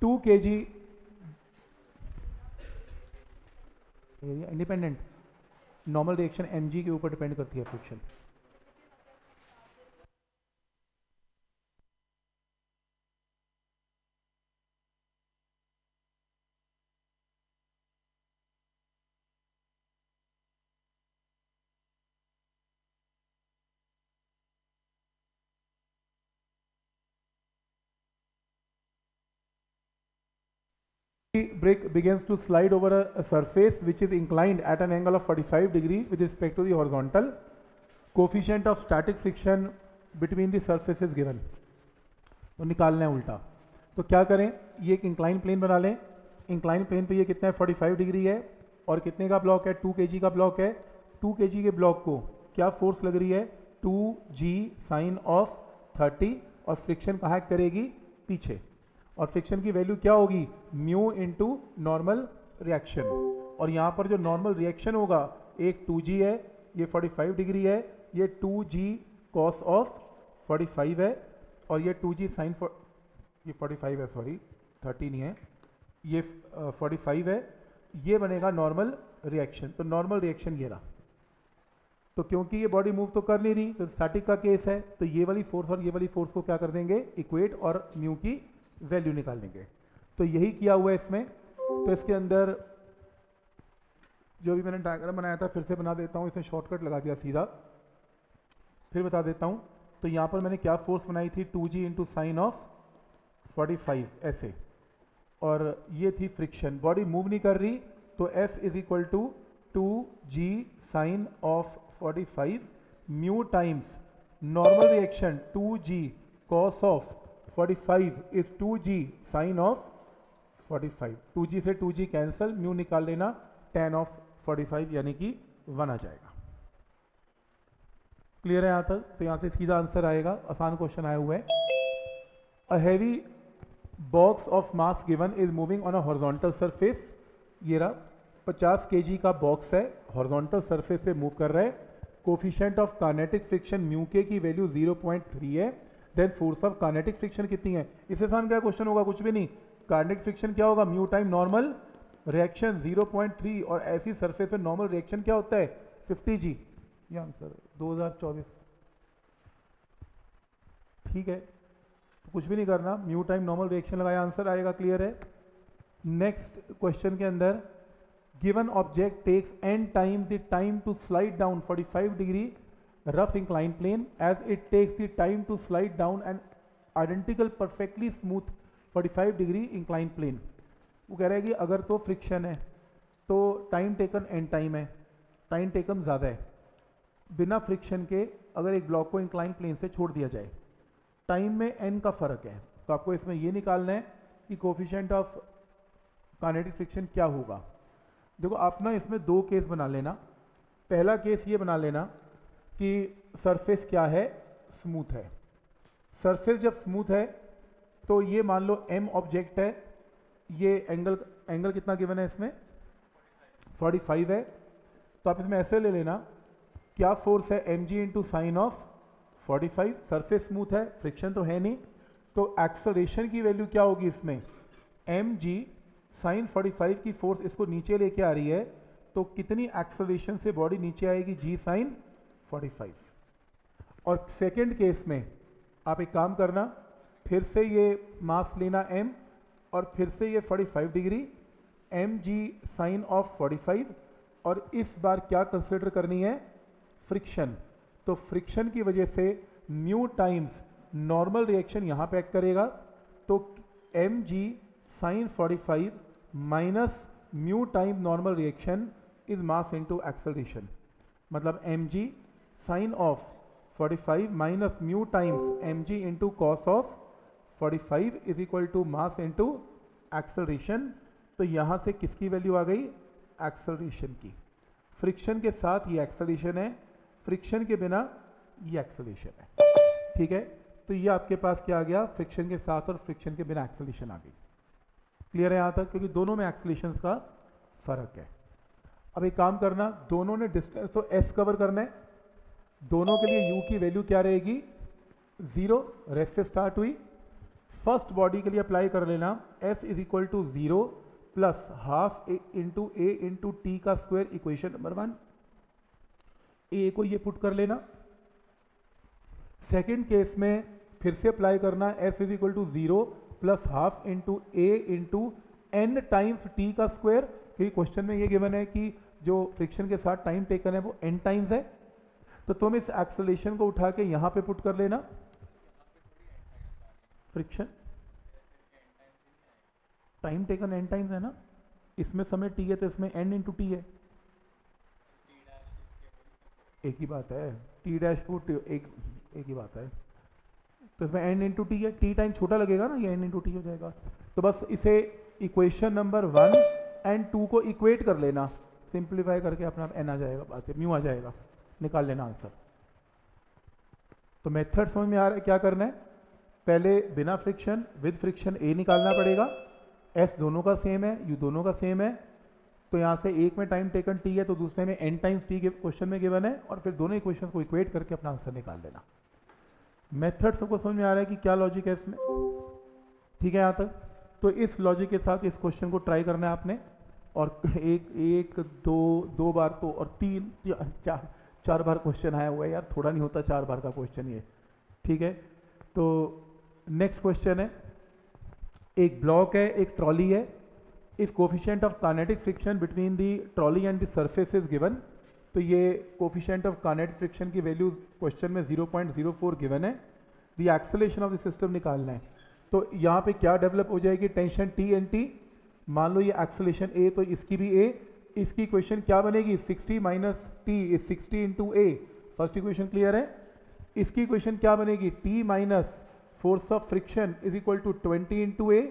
To के g independent normal reaction m के ऊपर डिपेंड करती है friction brick begins to slide over a, a, surface which is inclined at an angle of 45 degree with respect to the horizontal. Coefficient of static friction between the surface is given. तो निकालना है उल्टा तो क्या करें ये एक incline plane बना लें इंक्लाइन प्लेन पे ये कितना है 45 डिग्री है और कितने का ब्लॉक है 2 के का ब्लॉक है 2 के के ब्लॉक को क्या फोर्स लग रही है 2 जी साइन ऑफ़ 30 और फ्रिक्शन कहाँ करेगी पीछे और फ्रिक्शन की वैल्यू क्या होगी? म्यू इंटू नॉर्मल रिएक्शन और यहाँ पर जो नॉर्मल रिएक्शन होगा एक टू जी है ये 45 डिग्री है ये टू जी कॉस ऑफ़ 45 है और ये टू जी साइन ये 45 है सॉरी 30 नहीं है. ये uh, 45 है ये बनेगा नॉर्मल रिएक्शन तो नॉर्मल रिएक्शन ये रहा. तो क्योंकि ये बॉडी मूव तो कर नहीं रही तो स्टैटिक का केस है तो ये वाली फोर्स और ये वाली फोर्स को क्या कर देंगे? इक्वेट और म्यू की वैल्यू निकाल लेंगे तो यही किया हुआ है इसमें। तो इसके अंदर जो भी मैंने डायग्राम बनाया था, फिर से बना देता हूँ। इसमें शॉर्टकट लगा दिया सीधा। फिर बता देता हूँ। तो यहाँ पर मैंने क्या फोर्स बनाई थी? Two g into sine of forty five ऐसे। और ये थी फ्रिक्शन बॉडी मूव नहीं कर रही तो F is equal to two g sine of forty five mu times normal reaction two g cos of 45 is 2g sine of 45 2g से 2g cancel mu निकाल लेना, tan ऑफ़ 45 यानी कि 1 आ जाएगा। क्लियर है यहाँ तक? तो यहाँ से सीधा आंसर आएगा। आसान क्वेश्चन आया हुआ है। A heavy box of mass given is moving on a horizontal surface ये रहा 50 के का बॉक्स है हॉरिजॉन्टल सरफेस पे मूव कर रहा है। Coefficient of kinetic friction mu k की वैल्यू 0.3 है। Then force of kinetic friction कितनी है? इससे आसान क्या क्वेश्चन होगा? कुछ भी नहीं। कार्नेटिक फ्रिक्शन क्या होगा? म्यू टाइम नॉर्मल रिएक्शन 0.3 और ऐसी सरफेस पे नॉर्मल रिएक्शन क्या होता है? 50 जी ये आंसर 2024 ठीक है? तो कुछ भी नहीं करना। म्यू टाइम नॉर्मल रिएक्शन लगाया। आंसर आएगा। क्लियर है? नेक्स्ट क्वेश्चन के अंदर। Given object takes n time the time to slide down 45 degree rough inclined plane as it takes the time to slide down an identical perfectly smooth 45 degree inclined plane. वो कह रहा है कि अगर तो friction है तो टाइम टेकन एंड टाइम है टाइम टेकन ज़्यादा है। बिना फ्रिक्शन के अगर एक ब्लॉक को इंक्लाइन प्लेन से छोड़ दिया जाए टाइम में एन का फ़र्क है। तो आपको इसमें ये निकालना है कि कोफिशेंट ऑफ़ कानेटिक फ्रिक्शन क्या होगा। देखो आप ना इसमें दो केस बना लेना। पहला केस ये बना लेना कि सरफेस क्या है? स्मूथ है। सरफेस जब स्मूथ है तो ये मान लो एम ऑब्जेक्ट है। ये एंगल एंगल कितना गिवन है इसमें? 45 है। तो आप इसमें ऐसे ले लेना, क्या फोर्स है m g into sine of 45 surface smooth है फ्रिक्शन तो है नहीं। तो एक्सलेशन की वैल्यू क्या होगी इसमें? M g sine forty five की फोर्स इसको नीचे लेके आ रही है तो कितनी एक्सलेशन से बॉडी नीचे आएगी? जी साइन 45 और सेकंड केस में आप एक काम करना, फिर से ये मास लेना m और फिर से ये 45 degree m g sine of 45 और इस बार क्या कंसिडर करनी है? फ्रिक्शन तो फ्रिक्शन की वजह से न्यू टाइम्स नॉर्मल रिएक्शन यहाँ पे एक्ट करेगा तो m g sine 45 minus mu time normal reaction is mass into acceleration मतलब m g sine of 45 minus mu times m g into cos of 45 is equal to mass into acceleration तो यहाँ से किसकी value आ गई? Acceleration की। Friction के साथ ये एक्सलेशन है। फ्रिक्शन के बिना ये एक्सलेशन है। ठीक है? तो ये आपके पास क्या आ गया? फ्रिक्शन के साथ और फ्रिक्शन के बिना एक्सलेशन आ गई। क्लियर है यहाँ तक? क्योंकि दोनों में एक्सलेशन का फ़र्क है। अब एक काम करना, दोनों ने डिस्टेंस तो एस कवर करना है। दोनों के लिए u की वैल्यू क्या रहेगी? ज़ीरो रेस से स्टार्ट हुई। फ़र्स्ट बॉडी के लिए अप्लाई कर लेना। S is equal to zero plus half a into a into t का square equation number one a को ये पुट कर लेना। सेकेंड केस में फिर से अप्लाई करना। S is equal to zero plus half into a into n times t का स्क्वायर क्योंकि क्वेश्चन में ये गिवन है कि जो फ्रिक्शन के साथ टाइम टेकन है, वो एन टाइम्स है। तो तुम इस एक्सलेशन को उठा के यहाँ पे पुट कर लेना। Friction time taken n times है ना? इसमें समय टी है तो इसमें एन इंटू टी है। एक ही बात है। टी डैश पुट एक एक ही बात है। तो इसमें एन इंटू टी है। टी टाइम छोटा लगेगा ना, ये एन इंटू टी हो जाएगा। तो बस इसे equation number one and two को इक्वेट कर लेना। सिंप्लीफाई करके अपना एन आ जाएगा, बात म्यू आ जाएगा। निकाल लेना आंसर। तो मेथड समझ में आ रहा है क्या करना है? पहले बिना फ्रिक्शन विद फ्रिक्शन ए निकालना पड़ेगा। एस दोनों का सेम है यू दोनों का सेम है। तो यहाँ से एक में टाइम टेकन टी है तो दूसरे में एन टाइम्स टी क्वेश्चन में गिवन है और फिर दोनों इक्वेशन को इक्वेट करके अपना आंसर निकाल लेना। मेथड सबको समझ में आ रहा है कि क्या लॉजिक है इसमें? ठीक है यहाँ तक? तो इस लॉजिक के साथ इस क्वेश्चन को ट्राई करना है आपने। और एक एक, दो दो बार तो और तीन चार चार बार क्वेश्चन आया हुआ है यार, थोड़ा नहीं होता चार बार का क्वेश्चन ये। ठीक है? तो नेक्स्ट क्वेश्चन है। एक ब्लॉक है, एक ट्रॉली है। If coefficient of kinetic friction between the trolley and the surface is given तो ये कोफिशियंट ऑफ़ कानेटिक फ्रिक्शन की वैल्यू क्वेश्चन में 0.04 गिवन है। The acceleration of the system निकालना है। तो यहाँ पे क्या डेवलप हो जाएगी? टेंशन टी एंड टी मान लो ये एक्सलेशन ए तो इसकी भी ए इसकी इक्वेशन क्या बनेगी? 60 minus t is sixty into a first equation clear है? इसकी इक्वेशन क्या बनेगी? T minus force of friction is equal to twenty into a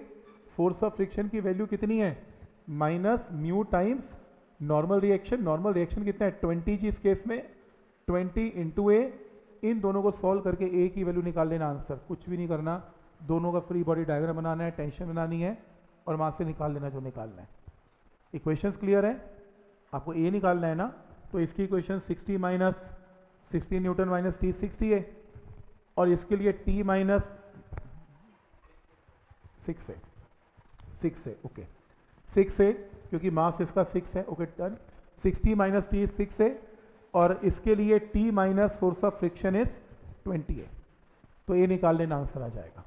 force of friction की वैल्यू कितनी है? Minus mu times normal reaction normal reaction कितना है? Twenty जी इस केस में. ट्वेंटी इंटू ए इन दोनों को सॉल्व करके ए की वैल्यू निकाल लेना आंसर कुछ भी नहीं करना. दोनों का फ्री बॉडी डायग्राम बनाना है टेंशन बनानी है और वहाँ से निकाल लेना जो निकालना है। इक्वेशंस क्लियर है? आपको ए निकालना है ना? तो इसकी equation 60 minus sixty newton minus t sixty है। और इसके लिए टी माइनस सिक्स है। सिक्स है ओके सिक्स है, क्योंकि मास इसका सिक्स है okay done sixty minus t six है, और इसके लिए t minus force of friction is twenty है। तो ये निकाल लेना आंसर आ जाएगा।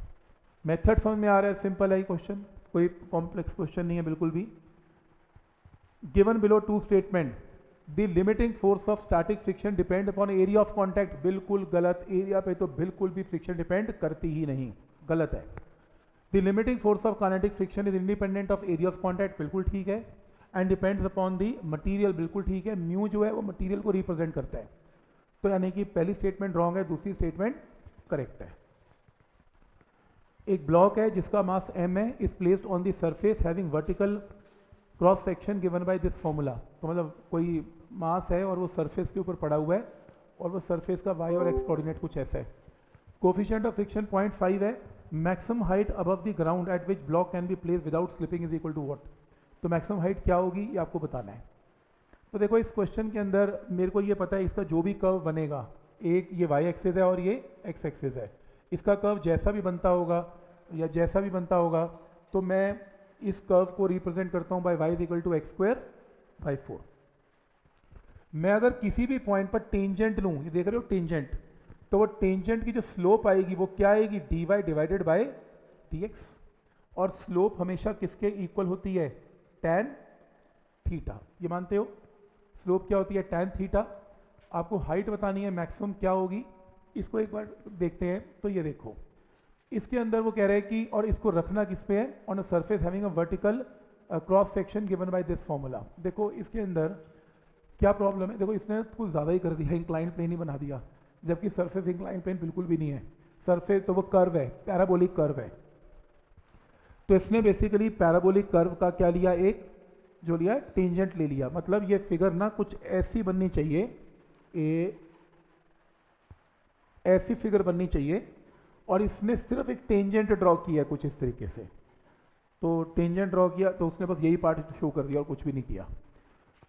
मेथड समझ में आ रहा है? सिंपल है क्वेश्चन कोई कॉम्प्लेक्स क्वेश्चन नहीं है, बिल्कुल भी। Given below two statement the limiting force of static friction depend upon area of contact बिल्कुल गलत एरिया पे तो बिल्कुल भी फ्रिक्शन डिपेंड करती ही नहीं। गलत है। The limiting force of kinetic friction is independent of area of contact बिल्कुल ठीक है। And depends upon the material बिल्कुल ठीक है। म्यू जो है वो मटीरियल को रिप्रेजेंट करता है। तो यानी कि पहली स्टेटमेंट रॉन्ग है, दूसरी स्टेटमेंट करेक्ट है। एक ब्लॉक है जिसका मास m है। Is placed on the surface having vertical cross section given by this formula तो मतलब कोई मास है और वो सरफेस के ऊपर पड़ा हुआ है और वो सरफेस का वाई और एक्स कोऑर्डिनेट कुछ ऐसा है। कोफिशिएंट ऑफ़ फ्रिक्शन 0.5 है। Maximum height above the ground at which block can be place without slipping is equal to what तो मैक्सिमम हाइट क्या होगी? ये आपको बताना है। तो देखो इस क्वेश्चन के अंदर मेरे को ये पता है, इसका जो भी कर्व बनेगा, एक ये वाई एक्सेस है और ये एक्स एक्सेस है। इसका कर्व जैसा भी बनता होगा या जैसा भी बनता होगा तो मैं इस कर्व को रिप्रेजेंट करता हूँ by y is equal to x square by four मैं अगर किसी भी पॉइंट पर टेंजेंट लूँ, ये देख रहे हो टेंजेंट तो वो टेंजेंट की जो स्लोप आएगी, वो क्या आएगी? D y divided by d x और स्लोप हमेशा किसके इक्वल होती है? टेन थीटा ये मानते हो? स्लोप क्या होती है? टेन थीटा आपको हाइट बतानी है मैक्सिमम क्या होगी? इसको एक बार देखते हैं तो ये देखो। इसके अंदर वो कह रहे हैं कि, और इसको रखना किस पे है? On a surface having a vertical cross section given by this formula देखो, इसके अंदर क्या प्रॉब्लम है? देखो, इसने कुछ ज़्यादा ही कर दिया इंक्लाइन प्लेन ही बना दिया, जबकि सरफेस इंक्लाइन प्लेन बिल्कुल भी नहीं है। सरफेस तो वो कर्व है पैराबोलिक कर्व है। तो इसने बेसिकली पैराबोलिक कर्व का क्या लिया? एक, जो लिया टेंजेंट ले लिया। मतलब ये फिगर ना कुछ ऐसी बननी चाहिए, ए, ऐसी फिगर बननी चाहिए और इसने सिर्फ़ एक टेंजेंट ड्रॉ किया कुछ इस तरीके से। तो टेंजेंट ड्रॉ किया तो उसने बस यही पार्ट शो कर दिया और कुछ भी नहीं किया।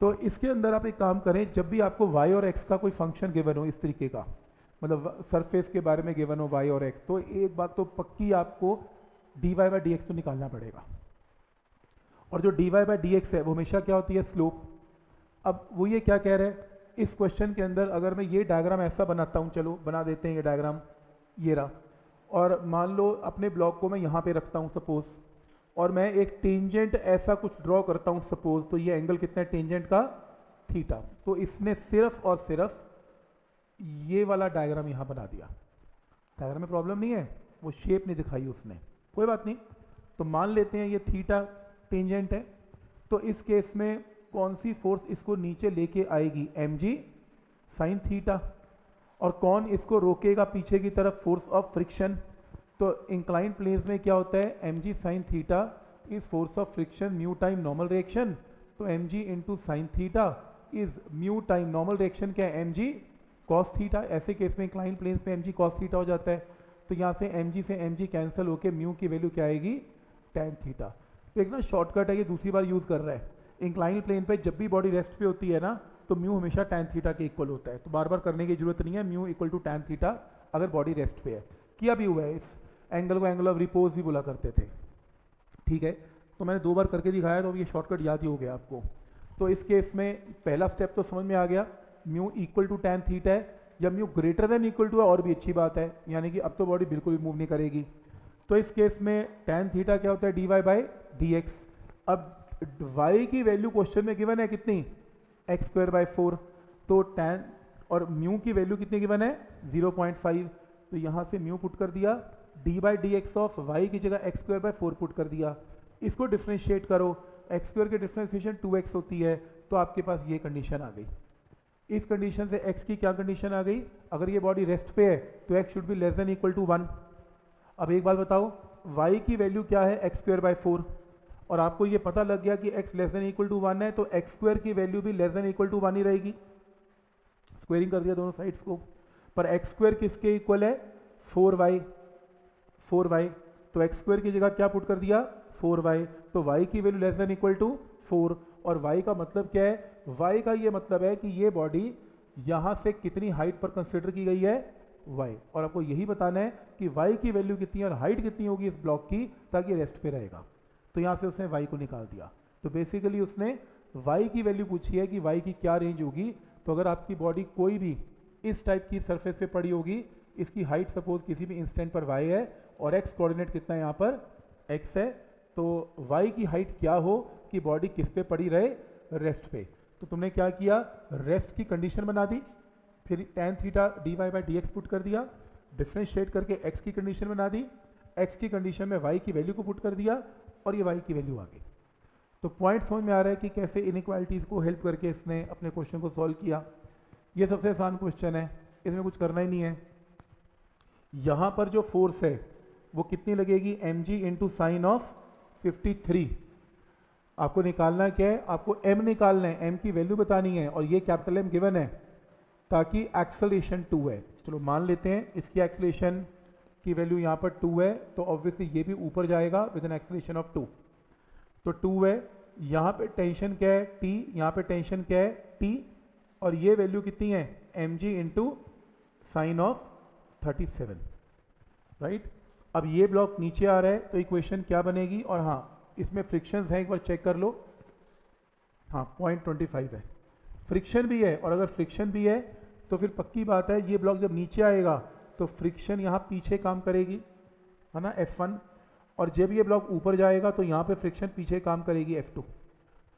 तो इसके अंदर आप एक काम करें, जब भी आपको वाई और एक्स का कोई फ़ंक्शन गिवन हो इस तरीके का मतलब सरफेस के बारे में गिवन हो वाई और एक्स तो एक बात तो पक्की आपको d y by d x तो निकालना पड़ेगा। और जो d y by d x है, वो हमेशा क्या होती है? स्लोप अब वो ये क्या कह रहे हैं? इस क्वेश्चन के अंदर अगर मैं ये डायग्राम ऐसा बनाता हूँ, चलो बना देते हैं ये डायग्राम ये रहा। और मान लो अपने ब्लॉक को मैं यहाँ पे रखता हूँ सपोज़ और मैं एक टेंजेंट ऐसा कुछ ड्रॉ करता हूँ सपोज़ तो ये एंगल कितना है? टेंजेंट का थीटा तो इसने सिर्फ़ और सिर्फ़ ये वाला डायग्राम यहाँ बना दिया। डायग्राम में प्रॉब्लम नहीं है, वो शेप नहीं दिखाई उसने। कोई बात नहीं। तो मान लेते हैं ये थीटा टेंजेंट है। तो इस केस में कौन सी फोर्स इसको नीचे लेके आएगी? एम जी साइन थीटा और कौन इसको रोकेगा पीछे की तरफ़ फोर्स ऑफ़ फ्रिक्शन तो इंक्लाइन प्लेन्स में क्या होता है? M g sine theta is force of friction mu time normal reaction तो m g into sine theta is mu time normal reaction क्या है? एम जी कॉस थीटा ऐसे case में इंक्लाइन प्लेन्स पे एम जी कॉस थीटा हो जाता है। तो यहाँ से एम जी से एम जी कैंसिल होकर म्यू की वैल्यू क्या आएगी? टेन थीटा तो एक ना शॉर्टकट है, ये दूसरी बार यूज़ कर रहा है। इंक्लाइन प्लेन पर जब भी बॉडी रेस्ट पे होती है ना तो म्यू हमेशा टेन थीटा के इक्वल होता है। तो बार बार करने की ज़रूरत नहीं है mu equal to tan theta अगर बॉडी रेस्ट पे है। किया भी हुआ है, इस एंगल को एंगल ऑफ़ रिपोज भी बोला करते थे। ठीक है? तो मैंने दो बार करके दिखाया तो ये शॉर्टकट याद ही हो गया आपको। तो इस केस में पहला स्टेप तो समझ में आ गया mu equal to tan theta है, या mu greater than equal to है, और भी अच्छी बात है। यानी कि अब तो बॉडी बिल्कुल भी मूव नहीं करेगी। तो इस केस में टैन थीटा क्या होता है? D y by d x अब y की वैल्यू क्वेश्चन में गिवन है कितनी? एक्स स्क्वायर बाई फोर तो टेन और म्यू की वैल्यू कितने गिवन है 0.5 तो यहाँ से म्यू पुट कर दिया। D by d x of y की जगह x square by four put कर दिया। इसको डिफ्रेंशिएट करो। एक्स स्क्वायर की डिफ्रेंशिएशन टू एक्स होती है तो आपके पास ये कंडीशन आ गई। इस कंडीशन से एक्स की क्या कंडीशन आ गई? अगर ये बॉडी रेस्ट पे है तो x should be less than equal to one अब एक बात बताओ वाई की वैल्यू क्या है? एक्स स्क्वायर बाई फोर और आपको ये पता लग गया कि x less than equal to one है तो एक्स स्क्वायर की वैल्यू भी less than equal to one ही रहेगी। स्क्वेयरिंग कर दिया दोनों साइड्स को। पर एक्स स्क्वायर किसके इक्वल है? फोर वाई फोर वाई तो एक्स स्क्वायर की जगह क्या पुट कर दिया? फोर वाई तो वाई की value less than equal to four और वाई का मतलब क्या है? वाई का ये मतलब है कि ये बॉडी यहाँ से कितनी हाइट पर कंसिडर की गई है? वाई और आपको यही बताना है कि वाई की वैल्यू कितनी है और हाइट कितनी होगी इस ब्लॉक की, ताकि रेस्ट पे रहेगा। तो यहाँ से उसने वाई को निकाल दिया। तो बेसिकली उसने वाई की वैल्यू पूछी है कि वाई की क्या रेंज होगी। तो अगर आपकी बॉडी कोई भी इस टाइप की सरफेस पे पड़ी होगी, इसकी हाइट सपोज़ किसी भी इंस्टेंट पर वाई है और एक्स कोऑर्डिनेट कितना है यहाँ पर? एक्स है। तो वाई की हाइट क्या हो कि बॉडी किस पे पड़ी रहे? रेस्ट पे। तो तुमने क्या किया? रेस्ट की कंडीशन बना दी। फिर tan theta d y by d x put कर दिया। डिफ्रेंशिएट करके एक्स की कंडीशन बना दी। एक्स की कंडीशन में वाई की वैल्यू को पुट कर दिया। और ये वाई की वैल्यू आ गई। तो पॉइंट समझ में आ रहा है कि कैसे इनक्वालिटीज़ को हेल्प करके इसने अपने क्वेश्चन को सॉल्व किया। ये सबसे आसान क्वेश्चन है, इसमें कुछ करना ही नहीं है। यहाँ पर जो फोर्स है, वो कितनी लगेगी? M G into sine of fifty three आपको निकालना क्या है? आपको एम निकालना है। एम की वैल्यू बतानी है और ये कैपिटल एम गिवन है, ताकि एक्सलेशन टू है। चलो मान लेते हैं, इसकी एक्सलेशन की वैल्यू यहाँ पर टू है तो ऑब्वियसली ये भी ऊपर जाएगा with an acceleration of two तो टू है, यहाँ पे टेंशन क्या है? टी यहाँ पे टेंशन क्या है? टी और ये वैल्यू कितनी है? M G into sine of thirty seven right अब ये ब्लॉक नीचे आ रहा है तो इक्वेशन क्या बनेगी? और हाँ इसमें फ्रिक्शंस हैं, एक बार चेक कर लो। हाँ पॉइंट ट्वेंटी फाइव है। फ्रिक्शन भी है, और अगर फ्रिक्शन भी है तो फिर पक्की बात है, ये ब्लॉक जब नीचे आएगा तो फ्रिक्शन यहाँ पीछे काम करेगी, है ना F1 और जब ये ब्लॉक ऊपर जाएगा तो यहाँ पे फ्रिक्शन पीछे काम करेगी F2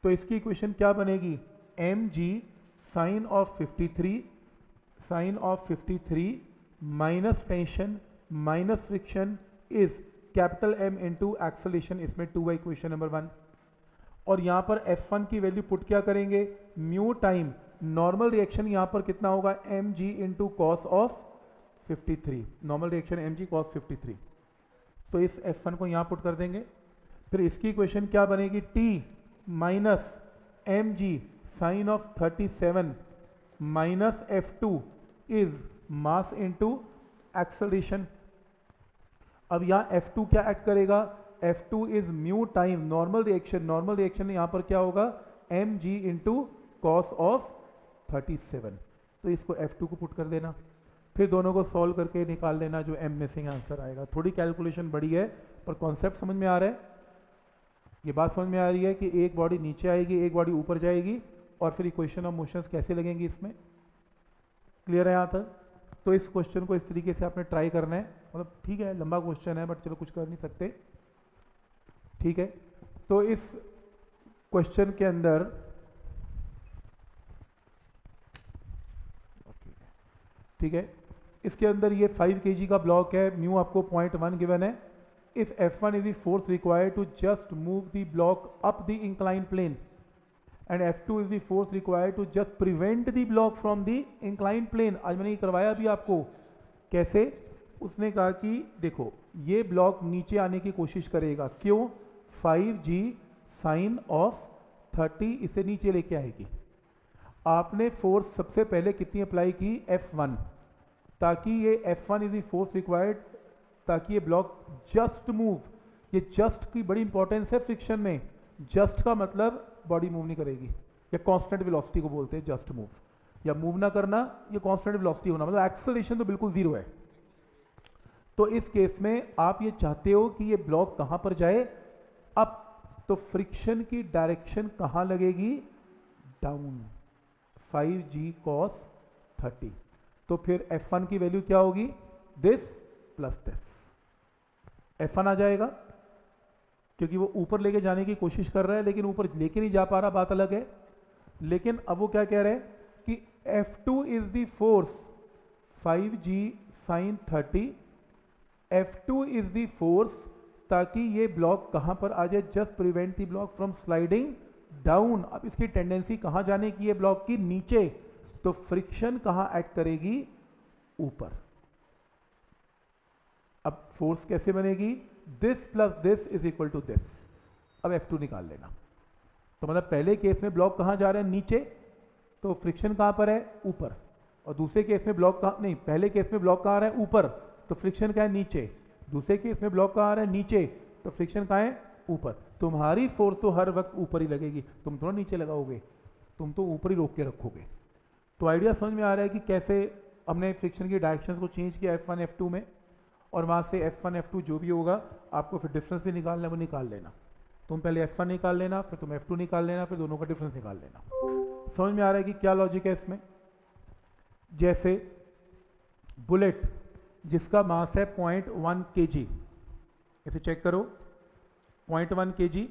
तो इसकी इक्वेशन क्या बनेगी? M G sine of 53 sine of 53 minus tension minus friction is capital M into acceleration इसमें टू है इक्वेशन नंबर वन और यहाँ पर F1 की वैल्यू पुट क्या करेंगे? म्यू टाइम नॉर्मल रिएक्शन यहाँ पर कितना होगा? M G into cos of 53 normal reaction M G cos fifty तो इस F1 को यहाँ पुट कर देंगे। फिर इसकी इक्वेशन क्या बनेगी? T minus M G sine of 37 minus F two is mass into acceleration अब यहाँ F2 क्या एक्ट करेगा? F2 is mu time normal reaction normal reaction यहाँ पर क्या होगा? M G into cos of 37 तो इसको F2 को पुट कर देना। फिर दोनों को सॉल्व करके निकाल लेना जो एम मिसिंग आंसर आएगा। थोड़ी कैलकुलेशन बड़ी है, पर कॉन्सेप्ट समझ में आ रहा है। ये बात समझ में आ रही है कि एक बॉडी नीचे आएगी, एक बॉडी ऊपर जाएगी, और फिर इक्वेशन ऑफ़ मोशंस कैसे लगेंगी इसमें? क्लियर है यहाँ तक? तो इस क्वेश्चन को इस तरीके से आपने ट्राई करना है। मतलब ठीक है, लंबा क्वेश्चन है बट चलो कुछ कर नहीं सकते। ठीक है? तो इस क्वेश्चन के अंदर ठीक है? इसके अंदर ये फाइव के का ब्लॉक है म्यू आपको 0.1 गिवन है। If F one is the force required to just move the block up the incline plane and F two is the force required to just prevent the block from the incline plane आज मैंने ये करवाया अभी आपको। कैसे? उसने कहा कि देखो, ये ब्लॉक नीचे आने की कोशिश करेगा। क्यों? फाइव जी साइन ऑफ़ 30 इसे नीचे लेके आएगी। आपने फोर्स सबसे पहले कितनी अप्लाई की? एफ़ वन ताकि ये F1 is the force required ताकि ये ब्लॉक जस्ट मूव ये जस्ट की बड़ी इंपॉर्टेंस है फ्रिक्शन में. जस्ट का मतलब बॉडी मूव नहीं करेगी. या कांस्टेंट वेलोसिटी को बोलते हैं जस्ट मूव या मूव ना करना, ये कांस्टेंट वेलोसिटी होना. मतलब एक्सेलरेशन तो बिल्कुल ज़ीरो है. तो इस केस में आप ये चाहते हो कि ये ब्लॉक कहाँ पर जाए? अब तो फ्रिक्शन की डायरेक्शन कहाँ लगेगी? डाउन 5 जी कॉस 30 तो फिर F1 की वैल्यू क्या होगी? दिस प्लस दिस F1 आ जाएगा, क्योंकि वो ऊपर लेके जाने की कोशिश कर रहा है, लेकिन ऊपर लेके नहीं जा पा रहा, बात अलग है। लेकिन अब वो क्या कह रहे हैं कि F2 is the force 5g sine 30 F2 is the force ताकि ये ब्लॉक कहाँ पर आ जाए? Just prevent the block from sliding down अब इसकी टेंडेंसी कहाँ जाने की है ब्लॉक की? नीचे। तो फ्रिक्शन कहाँ एक्ट करेगी? ऊपर। अब फोर्स कैसे बनेगी? This plus this is equal to this अब F2 निकाल लेना। तो मतलब पहले केस में ब्लॉक कहाँ जा रहे हैं? नीचे। तो फ्रिक्शन कहाँ पर है? ऊपर। और दूसरे केस में ब्लॉक कहाँ नहीं, पहले केस में ब्लॉक कहाँ आ रहा है? ऊपर। तो फ्रिक्शन क्या है? नीचे। दूसरे केस में ब्लॉक कहाँ आ रहा है? नीचे। तो फ्रिक्शन कहाँ है? ऊपर। तुम्हारी फोर्स तो हर वक्त ऊपर ही लगेगी। तुम थोड़ा नीचे लगाओगे। तुम तो ऊपर ही रोक के रखोगे। तो आइडिया समझ में आ रहा है कि कैसे हमने फ्रिक्शन की डायरेक्शन को चेंज किया F1 F2 में और वहाँ से F1 F2 जो भी होगा, आपको फिर डिफरेंस भी निकालना वो निकाल लेना। तुम पहले एफ़ वन निकाल लेना, फिर तुम एफ़ टू निकाल लेना, फिर दोनों का डिफरेंस निकाल लेना। समझ में आ रहा है कि क्या लॉजिक है इसमें? जैसे बुलेट जिसका मास है पॉइंट वन के जी इसे चेक करो। पॉइंट वन के जी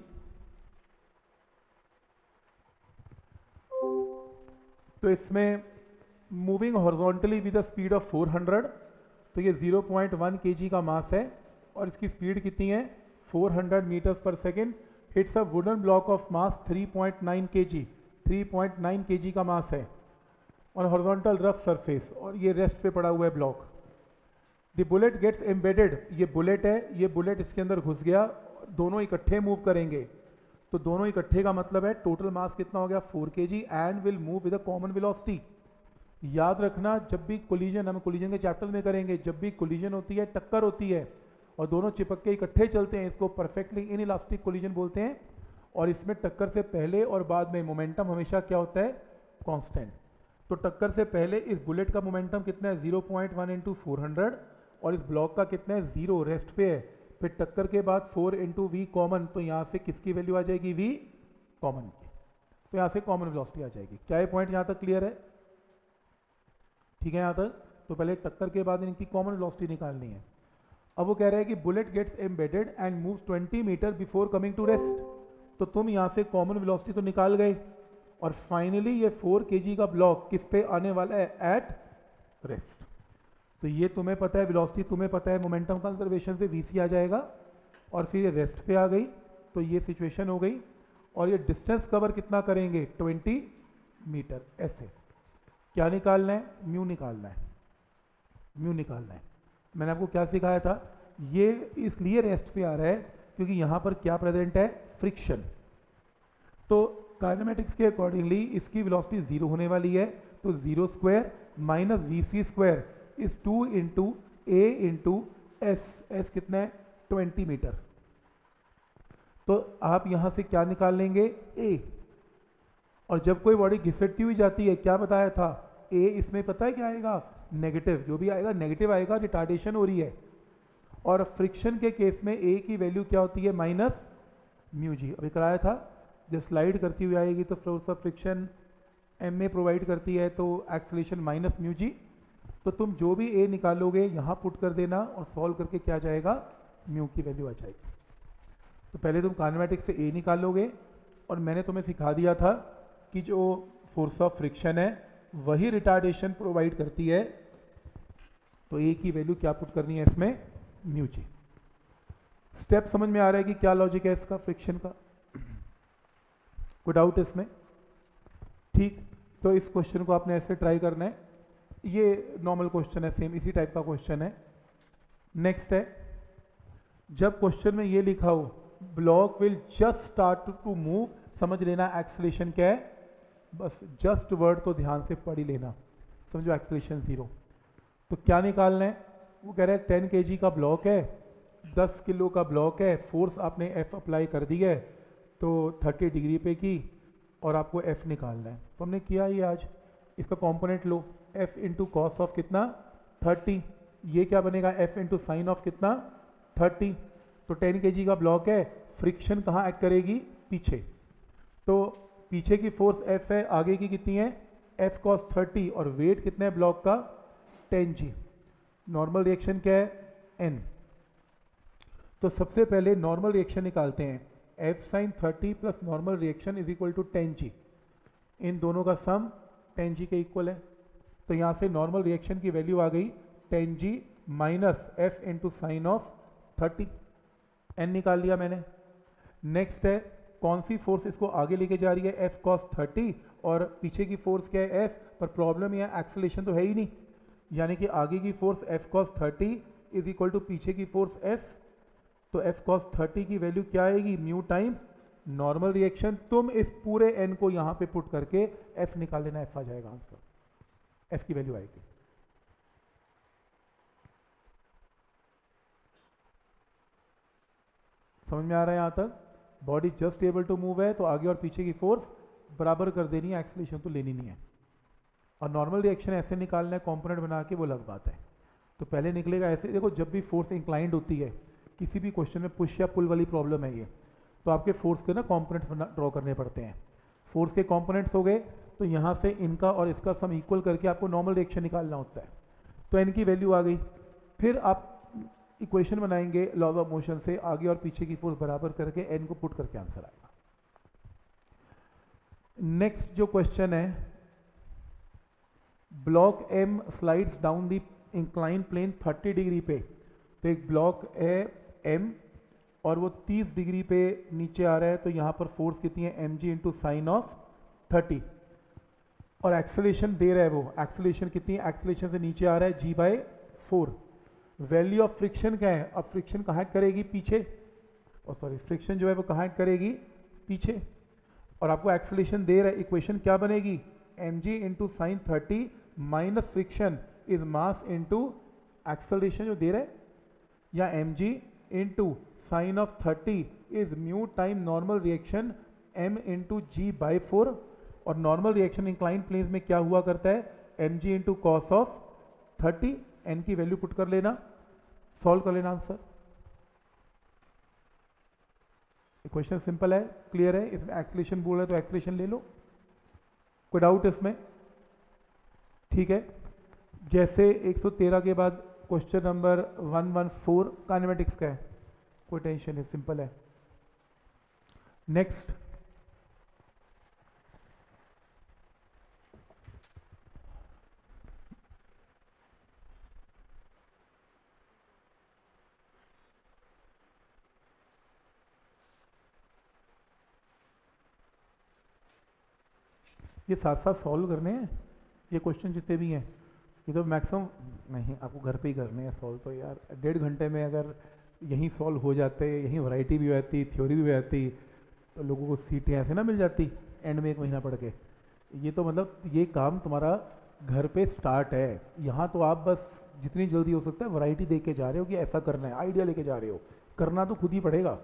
तो इसमें moving horizontally with the speed of 400 तो ये 0.1 kg का मास है, और इसकी स्पीड कितनी है? 400 metres per second hits a wooden block of mass 3.9 kg 3.9 kg का मास है और हॉर्जोंटल रफ सरफेस और ये रेस्ट पे पड़ा हुआ है block the bullet gets embedded ये बुलेट है, ये बुलेट इसके अंदर घुस गया दोनों इकट्ठे मूव करेंगे तो दोनों इकट्ठे का मतलब है टोटल मास कितना हो गया? 4 K G and will move with a common velocity याद रखना, जब भी कोलिजन हम कोलिजन के चैप्टर में करेंगे, जब भी कोलिजन होती है, टक्कर होती है, और दोनों चिपक के इकट्ठे चलते हैं, इसको परफेक्टली इन इलास्टिक कोलिजन बोलते हैं, और इसमें टक्कर से पहले और बाद में मोमेंटम हमेशा क्या होता है? कांस्टेंट तो टक्कर से पहले इस बुलेट का मोमेंटम कितना है? Zero point one into four hundred और इस ब्लॉक का कितना है? ज़ीरो रेस्ट पे है। फिर टक्कर के बाद फोर इंटू वी कॉमन तो यहाँ से किसकी वैल्यू आ जाएगी? वी कॉमन की। तो यहाँ से कॉमन वेलोसिटी आ जाएगी। क्या ये पॉइंट यहाँ तक क्लियर है? ठीक है यहाँ तक? तो पहले टक्कर के बाद इनकी कॉमन वेलोसिटी निकालनी है। अब वो कह रहे हैं कि bullet gets embedded and move 20 metre before coming to rest तो तुम यहाँ से कॉमन वेलोसिटी तो निकाल गए। और फाइनली ये 4 के का ब्लॉक किस पे आने वाला है? एट रेस्ट तो ये तुम्हें पता है वेलोसिटी तुम्हें पता है मोमेंटम कंजर्वेशन से वीसी आ जाएगा और फिर ये रेस्ट पे आ गई तो ये सिचुएशन हो गई और ये डिस्टेंस कवर कितना करेंगे? 20 मीटर ऐसे। क्या निकालना है? म्यू निकालना है। म्यू निकालना है। मैंने आपको क्या सिखाया था? ये इसलिए रेस्ट पे आ रहा है क्योंकि यहाँ पर क्या प्रेजेंट है? फ्रिक्शन तो काइनेमेटिक्स के अकॉर्डिंगली इसकी वेलोसिटी ज़ीरो होने वाली है तो zero square minus V C square is two into A into S S कितना है? ट्वेंटी मीटर तो आप यहाँ से क्या निकाल लेंगे? ए और जब कोई बॉडी घिसटती हुई जाती है, क्या बताया था? ए इसमें पता है क्या आएगा? नेगेटिव जो भी आएगा नेगेटिव आएगा रिटार्डेशन हो रही है. और फ्रिक्शन के केस में ए की वैल्यू क्या होती है? माइनस म्यू जी अभी कराया था, जब स्लाइड करती हुई आएगी तो force of friction M A provide करती है तो एक्सलेशन माइनस म्यू जी तो तुम जो भी ए निकालोगे, यहाँ पुट कर देना और सॉल्व करके क्या जाएगा? म्यू की वैल्यू आ जाएगी। तो पहले तुम कानमेटिक से ए निकालोगे और मैंने तुम्हें सिखा दिया था कि जो फोर्स ऑफ़ फ्रिक्शन है, वही रिटार्डेशन प्रोवाइड करती है। तो ए की वैल्यू क्या पुट करनी है इसमें? म्यू जी स्टेप समझ में आ रहा है कि क्या लॉजिक है इसका फ्रिक्शन का? कोई डाउट इसमें? ठीक तो इस क्वेश्चन को आपने ऐसे ट्राई करना है। ये नॉर्मल क्वेश्चन है सेम इसी टाइप का क्वेश्चन है। नेक्स्ट है, जब क्वेश्चन में ये लिखा हो block will just start to move समझ लेना एक्सलेशन क्या है? बस जस्ट वर्ड तो ध्यान से पढ़ ही लेना, समझो एक्सलेशन ज़ीरो तो क्या निकालना है? वो कह रहे हैं टेन के का ब्लॉक है, दस किलो का ब्लॉक है फोर्स आपने एफ़ अप्लाई कर दी है तो थर्टी डिग्री पे की, और आपको एफ़ निकालना है। तो हमने किया ये आज, इसका कंपोनेंट लो। एफ़ इंटू कॉस ऑफ़ कितना? थर्टी ये क्या बनेगा? एफ़ इंटू साइन ऑफ़ कितना? थर्टी तो टेन के का ब्लॉक है। फ्रिक्शन कहाँ एक्ट करेगी? पीछे। तो पीछे की फोर्स एफ़ है, आगे की कितनी है? एफ़ कॉस थर्टी और वेट कितना है ब्लॉक का? टेन जी नॉर्मल रिएक्शन क्या है? एन तो सबसे पहले नॉर्मल रिएक्शन निकालते हैं। F sine thirty plus normal reaction is equal to ten G इन दोनों का सम टेन जी के इक्वल है। तो यहाँ से नॉर्मल रिएक्शन की वैल्यू आ गई ten G minus F into sine of thirty N निकाल लिया मैंने। नेक्स्ट है, कौन सी फोर्स इसको आगे लेके जा रही है? एफ़ कॉस थर्टी और पीछे की फोर्स क्या है एफ़ पर प्रॉब्लम यह एक्सलेशन तो है ही नहीं। यानी कि आगे की force F cos thirty is equal to पीछे की फोर्स एफ़ तो एफ़ कॉस थर्टी की वैल्यू क्या आएगी? म्यू टाइम्स नॉर्मल रिएक्शन तुम इस पूरे एन को यहाँ पे पुट करके एफ़ निकाल लेना एफ़ आ जाएगा आंसर एफ़ की वैल्यू आएगी समझ में आ रहा है यहाँ तक? Body just able to move है तो आगे और पीछे की फोर्स बराबर कर देनी है एक्सलेशन तो लेनी नहीं है। और नॉर्मल रिएक्शन ऐसे निकालना है कॉम्पोनेंट बना के, वो अलग बात है। तो पहले निकलेगा ऐसे, देखो जब भी फोर्स इंक्लाइंड होती है, किसी भी क्वेश्चन में पुश या पुल वाली प्रॉब्लम है ये तो आपके फोर्स के ना कॉम्पोनेंट्स ड्रॉ करने पड़ते हैं। फोर्स के कॉम्पोनेंट्स हो गए तो यहाँ से इनका और इसका सम इक्वल करके आपको नॉर्मल रिएक्शन निकालना होता है। तो इनकी वैल्यू आ गई। फिर आप इक्वेशन बनाएँगे लॉज ऑफ़ मोशन से आगे और पीछे की फोर्स बराबर करके एन को पुट करके आंसर आएगा। नेक्स्ट जो क्वेश्चन है block M slides down the incline plane 30 degree पे। तो एक ब्लॉक है एम और वो 30 डिग्री पे नीचे आ रहा है तो यहाँ पर फोर्स कितनी है? M G into sine of thirty और एक्सलेशन दे रहा है वो। एक्सलेशन कितनी? एक्सलेशन से नीचे आ रहा है G by four value of friction क्या है? अब फ्रिक्शन कहाँ करेगी? पीछे। और सॉरी फ्रिक्शन जो है वो कहाँ करेगी? पीछे। और आपको एक्सलेशन दे रहा है इक्वेशन क्या बनेगी? M G into sine thirty minus friction is mass into acceleration जो दे रहा है। या M G into sine of thirty is mu time normal reaction M into G by four और नॉर्मल रिएक्शन इंक्लाइन प्लेन्स में क्या हुआ करता है? M G into cos of thirty N की वैल्यू पुट कर लेना। सॉल्व कर लेना आंसर क्वेश्चन सिंपल है क्लियर है। इसमें एक्सलेशन बोल रहे तो एक्सलेशन ले लो। कोई डाउट इसमें? ठीक है। जैसे 113 के बाद क्वेश्चन नंबर 114 काइनेमेटिक्स का है। कोई टेंशन है सिंपल है। नेक्स्ट ये साथ साथ सॉल्व करने हैं? ये क्वेश्चन जितने भी हैं, ये तो मैक्सिमम नहीं, आपको घर पे ही करने हैं सॉल्व तो यार। डेढ़ घंटे में अगर यहीं सॉल्व हो जाते, यहीं वैरायटी भी हो जाती थ्योरी भी हो जाती तो लोगों को सीटें ऐसे ना मिल जाती एंड में एक महीना पढ़ के। ये तो मतलब ये काम तुम्हारा घर पे स्टार्ट है। यहाँ तो आप बस जितनी जल्दी हो सकता है वैरायटी दे के जा रहे हो कि ऐसा करना है आइडिया लेके जा रहे हो। करना तो खुद ही पड़ेगा।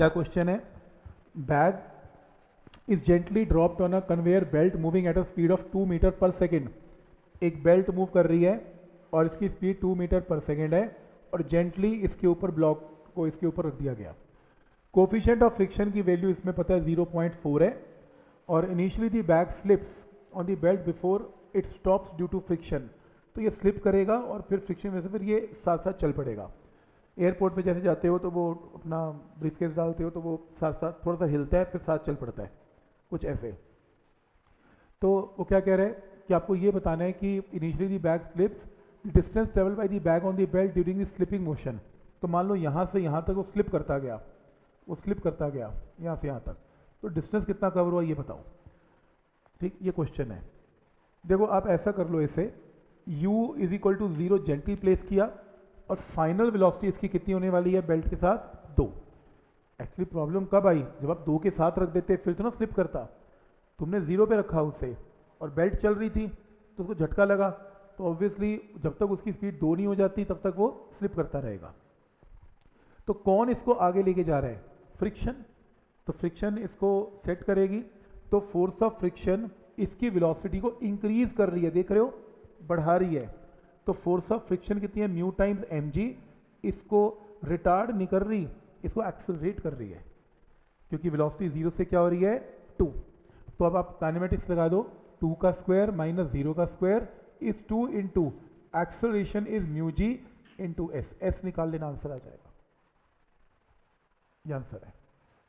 क्या क्वेश्चन है? Bag is gently dropped on a conveyor belt moving at a speed of two metre per second एक बेल्ट मूव कर रही है और इसकी speed two metre per second है और जेंटली इसके ऊपर ब्लॉक को इसके ऊपर रख दिया गया। कोफिशेंट ऑफ़ फ्रिक्शन की वैल्यू इसमें पता है 0.4 है और initially the bag slips on the belt before it stops due to friction तो ये स्लिप करेगा और फिर फ्रिक्शन में से फिर ये साथ साथ चल पड़ेगा। एयरपोर्ट पे जैसे जाते हो तो वो अपना ब्रीफकेस डालते हो तो वो साथ साथ थोड़ा सा हिलता है, फिर साथ चल पड़ता है, कुछ ऐसे। तो वो क्या कह रहे हैं कि आपको ये बताना है कि initially the bag slips distance travel by the bag on the belt during the slipping motion तो मान लो यहाँ से यहाँ तक वो स्लिप करता गया, वो स्लिप करता गया, यहाँ से यहाँ तक। तो डिस्टेंस कितना कवर हुआ ये बताओ। ठीक, ये क्वेश्चन है। देखो, आप ऐसा कर लो इसे। U is equal to zero gently place किया। और फाइनल वेलोसिटी इसकी कितनी होने वाली है बेल्ट के साथ? दो। एक्चुअली प्रॉब्लम कब आई? जब आप दो के साथ रख देते, फिर तो ना स्लिप करता। तुमने ज़ीरो पे रखा उसे, और बेल्ट चल रही थी तो उसको झटका लगा। तो ऑब्वियसली जब तक उसकी स्पीड दो नहीं हो जाती, तब तक वो स्लिप करता रहेगा। तो कौन इसको आगे लेके जा रहा है? फ्रिक्शन तो फ्रिक्शन इसको सेट करेगी। तो फोर्स ऑफ़ फ्रिक्शन इसकी वेलोसिटी को इंक्रीज कर रही है। देख रहे हो? बढ़ा रही है। तो फोर्स ऑफ़ फ्रिक्शन कितनी है? म्यू टाइम्स एमजी इसको रिटार्ड नहीं कर रही, इसको एक्सलरेट कर रही है। क्योंकि वेलोसिटी ज़ीरो से क्या हो रही है? टू तो अब आप काइनेमेटिक्स लगा दो। टू का स्क्वायर माइनस ज़ीरो का square is two into acceleration is mu G into S S निकाल लेना आंसर आ जाएगा। ये आंसर है।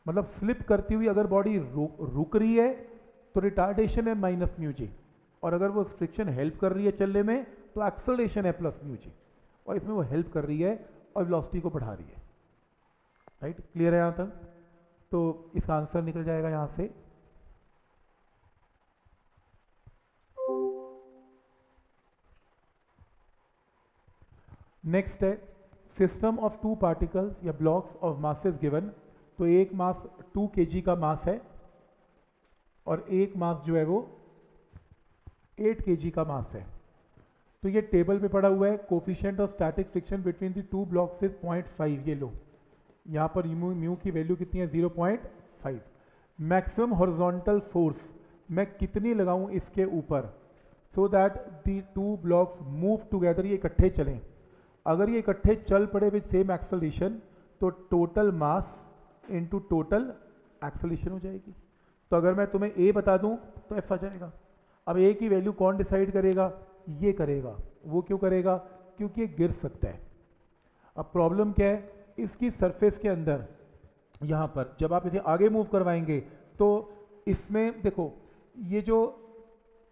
मतलब स्लिप करती हुई अगर बॉडी रुक रही है तो रिटार्डेशन है माइनस म्यू जी और अगर वो फ्रिक्शन हेल्प कर रही है चलने में तो एक्सलेशन है प्लस म्यू जी और इसमें वो हेल्प कर रही है और वेलोसिटी को बढ़ा रही है। राइट? क्लियर है यहाँ तक? तो इसका आंसर निकल जाएगा यहाँ से। नेक्स्ट है, सिस्टम ऑफ़ टू पार्टिकल्स या ब्लॉक्स ऑफ़ मासेस गिवन। तो एक मास टू के का मास है और एक मास जो है वो एट के का मास है। तो ये टेबल पे पड़ा हुआ है coefficient of static friction between the two blocks is point five ये लो। यहाँ पर म्यू म्यू की वैल्यू कितनी है? Zero point five maximum horizontal force मैं कितनी लगाऊँ इसके ऊपर? So that the two blocks move together ये इकट्ठे चलें। अगर ये इकट्ठे चल पड़े विद सेम एक्सलेशन तो total mass into total acceleration हो जाएगी। तो अगर मैं तुम्हें ए बता दूँ तो एफ़ आ जाएगा। अब ए की वैल्यू कौन डिसाइड करेगा? ये करेगा, वो क्यों करेगा? क्योंकि ये गिर सकता है। अब प्रॉब्लम क्या है? इसकी सरफेस के अंदर, यहाँ पर, जब आप इसे आगे मूव करवाएँगे तो इसमें देखो, ये जो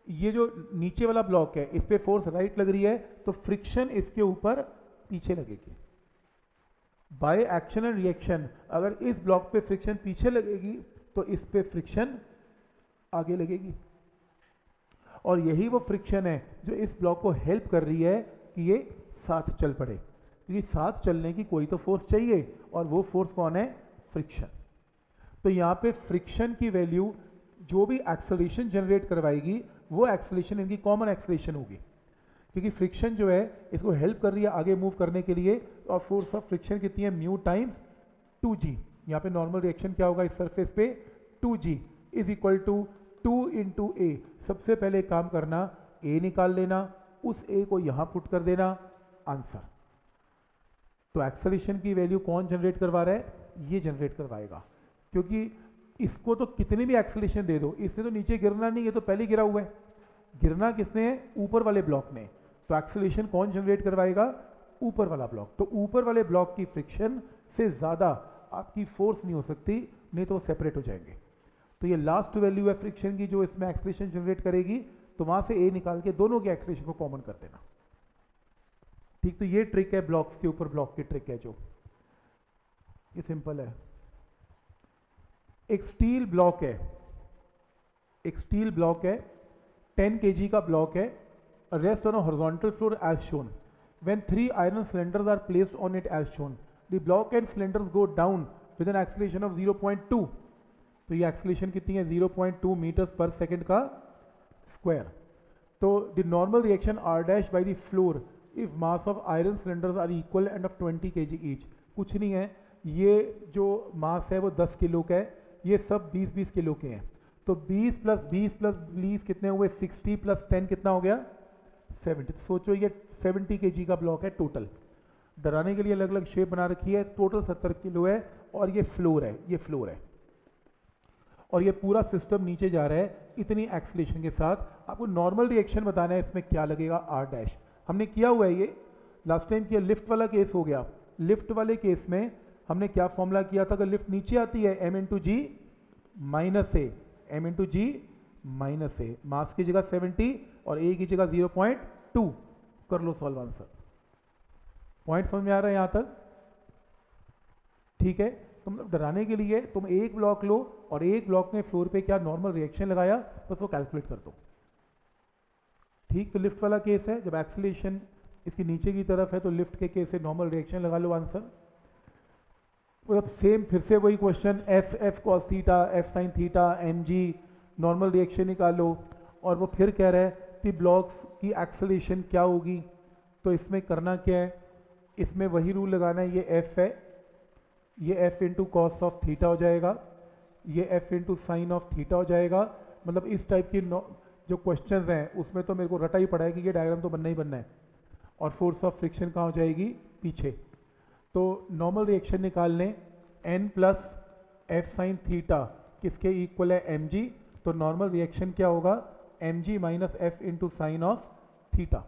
ये जो नीचे वाला ब्लॉक है, इस पर फोर्स राइट लग रही है तो फ्रिक्शन इसके ऊपर पीछे लगेगी। बाय एक्शन एंड रिएक्शन अगर इस ब्लॉक पे फ्रिक्शन पीछे लगेगी तो इस पे फ्रिक्शन आगे लगेगी। और यही वो फ्रिक्शन है जो इस ब्लॉक को हेल्प कर रही है कि ये साथ चल पड़े। क्योंकि साथ चलने की कोई तो फोर्स चाहिए और वो फोर्स कौन है? फ्रिक्शन तो यहाँ पे फ्रिक्शन की वैल्यू जो भी एक्सलेशन जनरेट करवाएगी, वो एक्सलेशन इनकी कॉमन एक्सलेशन होगी। क्योंकि फ्रिक्शन जो है, इसको हेल्प कर रही है आगे मूव करने के लिए और फोर्स ऑफ़ फ्रिक्शन कितनी है? म्यू टाइम्स टू जी यहाँ पे नॉर्मल रिएक्शन क्या होगा इस सरफेस पे? Two G is equal to two into A सबसे पहले काम करना ए निकाल लेना, उस ए को यहाँ पुट कर देना। आंसर तो एक्सलेशन की वैल्यू कौन जनरेट करवा रहा है? ये जनरेट करवाएगा। क्योंकि इसको तो कितनी भी एक्सलेशन दे दो, इससे तो नीचे गिरना नहीं है तो पहले गिरा हुआ है। गिरना किसने ऊपर वाले ब्लॉक ने तो एक्सलेशन कौन जनरेट करवाएगा? ऊपर वाला ब्लॉक तो ऊपर वाले ब्लॉक की फ्रिक्शन से ज़्यादा आपकी फोर्स नहीं हो सकती, नहीं तो सेपरेट हो जाएँगे। तो ये लास्ट वैल्यू है फ्रिक्शन की जो इसमें एक्सप्रेशन जनरेट करेगी तो वहाँ से ए निकाल के दोनों के एक्सप्रेशन को कॉमन कर देना। ठीक तो ये ट्रिक है ब्लॉक्स के ऊपर ब्लॉक की ट्रिक है जो। ये सिंपल है। एक स्टील ब्लॉक है। एक स्टील ब्लॉक है। 10 केजी का ब्लॉक है। Rest on a horizontal floor as shown when three iron cylinders are placed on it as shown, the block and cylinders go down with an acceleration of 0.2 तो ये acceleration कितनी है? 0.2 point metres per second का square तो the normal reaction R dash by the floor if mass of iron cylinders are equal and of 20 K G each कुछ नहीं है। ये जो मास है वो 10 किलो का है। ये सब 20-20 किलो के हैं। तो 20 प्लस 20 प्लस 20 कितने हुए? 60 प्लस 10 कितना हो गया? 70 तो सोचो ये 70 के जी का ब्लॉक है टोटल डराने के लिए अलग अलग शेप बना रखी है। टोटल 70 किलो है और ये फ्लोर है। ये फ्लोर है। और ये पूरा सिस्टम नीचे जा रहा है इतनी एक्सलेशन के साथ। आपको नॉर्मल रिएक्शन बताना है इसमें क्या लगेगा आर डैश हमने किया हुआ है ये। लास्ट टाइम किया लिफ्ट वाला केस हो गया। लिफ्ट वाले केस में हमने क्या फॉर्मूला किया था? अगर लिफ्ट नीचे आती है M into G minus A M into G minus A mass की जगह 70 और ए की जगह 0.2 कर लो सॉल्व आंसर पॉइंट समझ में आ रहा है यहाँ तक? ठीक है? तुम डराने के लिए तुम एक ब्लॉक लो और एक ब्लॉक में फ्लोर पे क्या नॉर्मल रिएक्शन लगाया, बस वो कैलकुलेट कर दो। ठीक तो लिफ्ट वाला केस है, जब एक्सलेशन इसकी नीचे की तरफ़ है तो लिफ्ट के केस से नॉर्मल रिएक्शन लगा लो आंसर मतलब सेम फिर से वही question F F cos theta F sine theta M G normal reaction निकालो। और वो फिर कह रहा है कि ब्लॉक्स की एक्सलेशन क्या होगी? तो इसमें करना क्या है? इसमें वही रूल लगाना है, ये एफ़ है। ये F into cos of theta हो जाएगा, ये F into sine of theta हो जाएगा। मतलब इस टाइप की जो क्वेश्चंस हैं, उसमें तो मेरे को रटा ही पड़ा है कि ये डायग्राम तो बनना ही बनना है। और फोर्स ऑफ़ फ्रिक्शन कहाँ हो जाएगी? पीछे। तो नॉर्मल रिएक्शन निकाल लें N plus F sine theta किसके इक्वल है? एम जी तो नॉर्मल रिएक्शन क्या होगा? M G minus F into sine of theta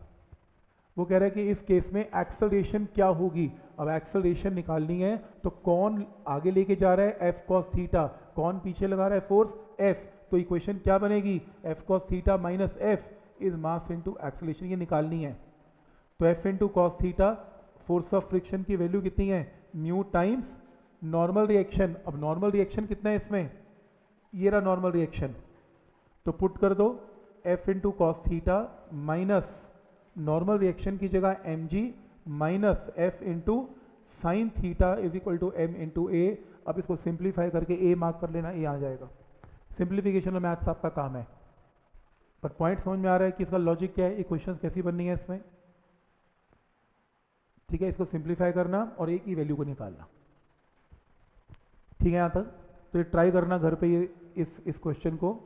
वो कह रहा है कि इस केस में एक्सलेशन क्या होगी? अब एक्सलेशन निकालनी है तो कौन आगे लेके जा रहा है? एफ़ कॉस थीटा कौन पीछे लगा रहा है? फोर्स एफ़ तो इक्वेशन क्या बनेगी? F cos theta minus F is mass into acceleration ये निकालनी है। तो F into cos theta force of friction की वैल्यू कितनी है? न्यू टाइम्स नॉर्मल रिएक्शन अब नॉर्मल रिएक्शन कितना है इसमें? ये रहा नॉर्मल रिएक्शन तो पुट कर दो। F into cos theta minus normal reaction की जगह M G minus F into sine theta is equal to M into A अब इसको सिंप्लीफाई करके ए मार्क कर लेना ए आ जाएगा। सिंप्लीफिकेशन में मैथ्स आपका काम है। पर पॉइंट समझ में आ रहा है कि इसका लॉजिक क्या है? इक्वेशंस कैसी बननी है इसमें? ठीक है, इसको सिंप्लीफाई करना और एक ही वैल्यू को निकालना। ठीक है, यहाँ तक? तो ये ट्राई करना घर पे ये, इस इस क्वेश्चन को।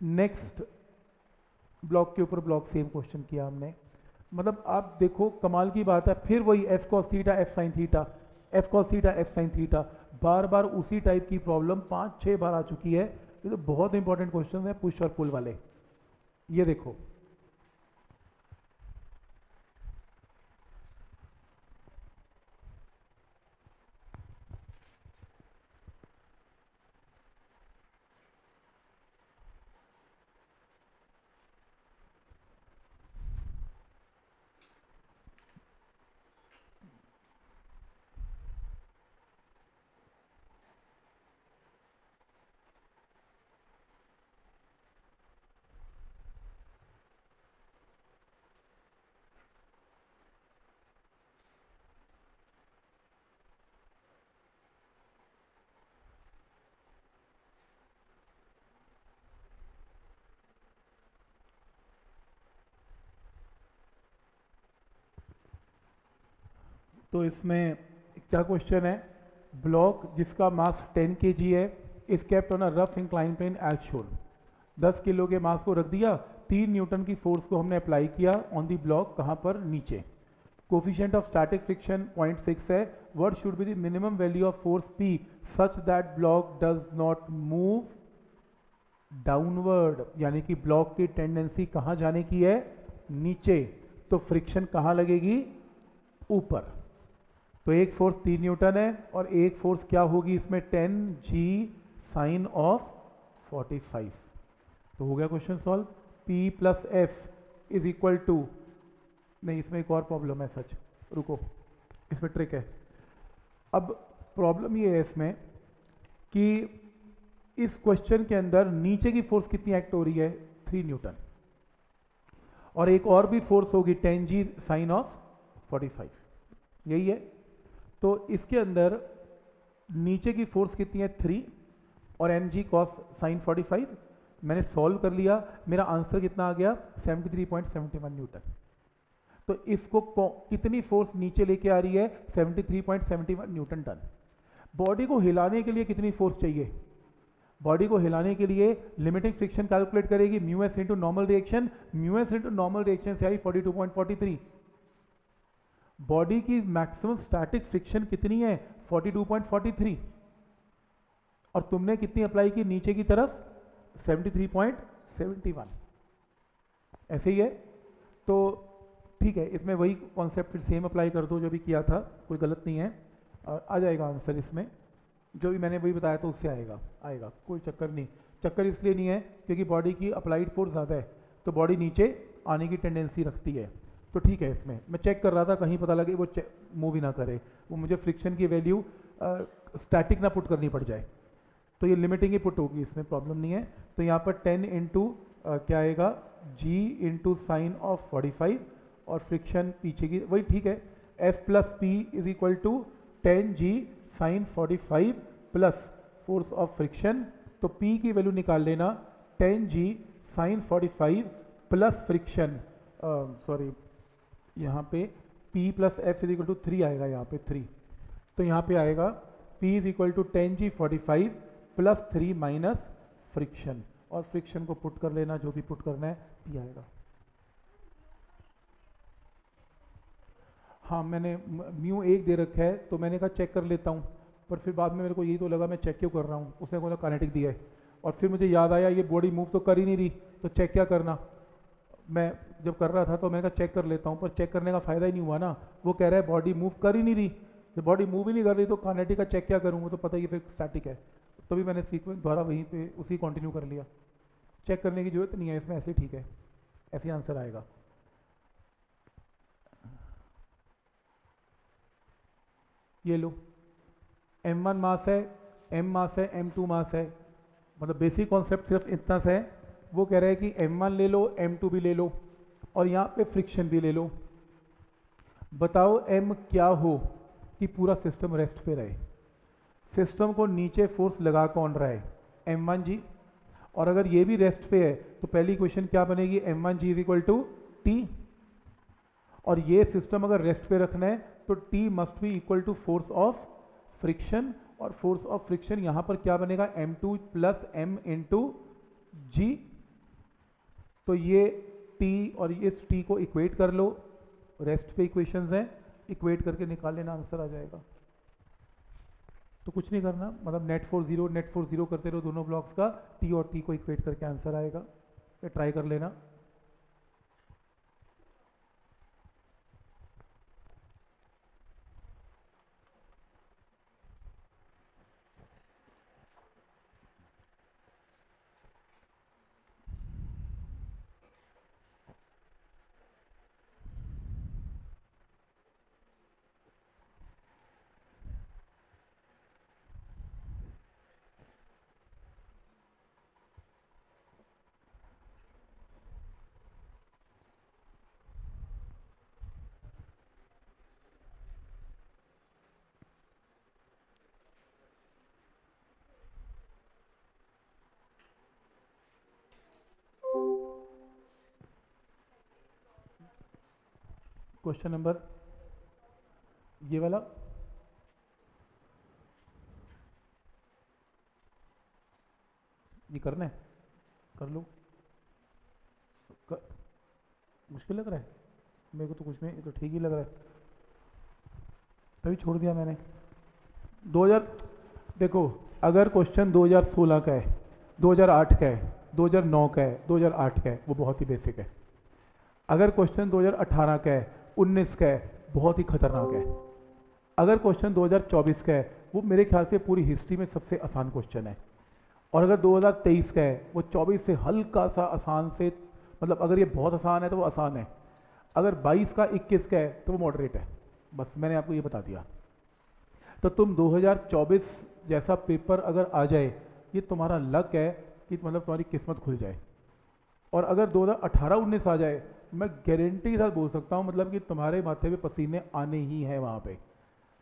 नेक्स्ट ब्लॉक के ऊपर ब्लॉक सेम क्वेश्चन किया हमने। मतलब आप देखो, कमाल की बात है, फिर वही F cos theta F sine theta F cos theta F sine theta बार बार उसी टाइप की प्रॉब्लम पाँच छह बार आ चुकी है। ये तो बहुत इंपॉर्टेंट क्वेश्चन है पुश और पुल वाले। ये देखो। तो इसमें क्या क्वेश्चन है? ब्लॉक जिसका मास 10 के जी है is kept on a rough incline plane as shown 10 kilo के मास को रख दिया, तीन न्यूटन की फोर्स को हमने अप्लाई किया ऑन दी ब्लॉक कहाँ पर? नीचे. कोफिशियंट ऑफ़ स्टैटिक फ्रिक्शन 0.6 है. What should be the minimum value of force P such that block does not move downward यानी कि ब्लॉक की टेंडेंसी कहाँ जाने की है? नीचे. तो फ्रिक्शन कहाँ लगेगी? ऊपर. तो एक फोर्स तीन न्यूटन है और एक फोर्स क्या होगी इसमें ten G sine of forty five. तो हो गया question solve. P plus F is equal to, नहीं, इसमें एक और प्रॉब्लम है सच। रुको इसमें ट्रिक है। अब प्रॉब्लम ये है इसमें कि इस क्वेश्चन के अंदर नीचे की फोर्स कितनी एक्ट हो रही है? Three newton. और एक और भी फोर्स होगी ten G sine of forty five. यही है। तो इसके अंदर नीचे की फोर्स कितनी है? थ्री और M G cos sine forty five मैंने सॉल्व कर लिया। मेरा आंसर कितना आ गया? Seventy three point seventy one newton तो इसको कितनी फोर्स नीचे लेके आ रही है? Seventy three point seventy one newton ton body को हिलाने के लिए कितनी फोर्स चाहिए? बॉडी को हिलाने के लिए लिमिटिंग फ्रिक्शन कैलकुलेट करेगी। Mu S into normal reaction mu S into normal reaction से आई 42.43 बॉडी की मैक्सिमम स्टैटिक फ्रिक्शन कितनी है? 42.43 और तुमने कितनी अप्लाई की नीचे की तरफ़? 73.71 ऐसे ही है? तो ठीक है, इसमें वही कॉन्सेप्ट फिर सेम अप्लाई कर दो जो भी किया था, कोई गलत नहीं है। और आ जाएगा आंसर इसमें। जो भी मैंने वही बताया था उससे आएगा आएगा, कोई चक्कर नहीं। चक्कर इसलिए नहीं है क्योंकि बॉडी की अप्लाइड फोर्स ज़्यादा है तो बॉडी नीचे आने की टेंडेंसी रखती है। तो ठीक है इसमें। मैं चेक कर रहा था, कहीं पता लगे वो मूव ही ना करे। वो मुझे फ्रिक्शन की वैल्यू स्टैटिक ना पुट करनी पड़ जाए। तो ये लिमिटिंग ही पुट होगी, इसमें प्रॉब्लम नहीं है। तो यहाँ पर टेन इंटू क्या आएगा? G into sine of forty five और फ्रिक्शन पीछे की, वही ठीक है। F plus P is equal to ten G sine forty five plus force of friction तो पी की वैल्यू निकाल लेना ten G sine forty five plus friction sorry यहाँ पे P plus F is equal to three आएगा यहाँ पे three तो यहाँ पे आएगा P is equal to ten G forty five plus three minus friction और फ्रिक्शन को पुट कर लेना, जो भी पुट करना है, P आएगा। हाँ मैंने म्यू एक दे रखा है तो मैंने कहा चेक कर लेता हूँ। पर फिर बाद में मेरे को यही तो लगा, मैं चेक क्यों कर रहा हूँ? उसने बोला कानेटिक दिया है। और फिर मुझे याद आया, ये बॉडी मूव तो कर ही नहीं रही तो चेक क्या करना? मैं जब कर रहा था तो मैंने कहा, चेक कर लेता हूँ, पर चेक करने का फ़ायदा ही नहीं हुआ ना। वो कह रहा है, बॉडी मूव कर ही नहीं रही। जब बॉडी मूव ही नहीं कर रही तो कानेटिक का चेक क्या करूँगा तो पता ही फिर स्टैटिक है। तो मैंने सीक्वेंस द्वारा वहीं पे उसी कंटिन्यू कर लिया। चेक करने की ज़रूरत नहीं है, इसमें ऐसे ठीक है। ऐसे आंसर आएगा। ये लो। एम वन मास है एम मास है एम टू मास है। मतलब बेसिक कॉन्सेप्ट सिर्फ़ इतना सा है। वो कह रहा है कि एम वन ले लो एम टू भी ले लो और यहाँ पे फ्रिक्शन भी ले लो। बताओ एम क्या हो कि पूरा सिस्टम रेस्ट पे रहे? सिस्टम को नीचे फोर्स लगा कौन रहा है? M one G. और अगर ये भी रेस्ट पे है तो पहली क्वेश्चन क्या बनेगी? M one G is equal to T और ये सिस्टम अगर रेस्ट पे रखना है तो T must be equal to force of friction और फोर्स ऑफ़ फ्रिक्शन यहाँ पर क्या बनेगा? M two plus M into G तो ये टी और इस टी को इक्वेट कर लो। रेस्ट पे इक्वेशंस हैं। इक्वेट करके निकाल लेना आंसर आ जाएगा। तो कुछ नहीं करना। मतलब net force zero net force zero करते रहो दोनों ब्लॉक्स का। टी और टी को इक्वेट करके आंसर आएगा। ट्राई कर लेना। क्वेश्चन नंबर ये वाला। ये करना है? कर लो? कर, मुश्किल लग रहा है। मेरे को तो कुछ नहीं तो ठीक ही लग रहा है। तभी छोड़ दिया मैंने। 2000 देखो अगर क्वेश्चन 2016 का है 2008 का है 2009 का है 2008 का है वो बहुत ही बेसिक है। अगर क्वेश्चन 2018 का है उन्नीस का है, बहुत ही खतरनाक है। अगर क्वेश्चन 2024 का है, वो मेरे ख्याल से पूरी हिस्ट्री में सबसे आसान क्वेश्चन है। और अगर 2023 का है, वो 24 से हल्का सा आसान से मतलब अगर ये बहुत आसान है तो वो आसान है। अगर 22 का 21 का है तो वो मॉडरेट है। बस मैंने आपको ये बता दिया। तो तुम 2024 जैसा पेपर अगर आ जाए, ये तुम्हारा लक है कि मतलब तुम्हारी किस्मत खुल जाए। और अगर 2018-19 आ जाए मैं गारंटी के साथ बोल सकता हूँ मतलब कि तुम्हारे माथे पे पसीने आने ही हैं वहाँ पे।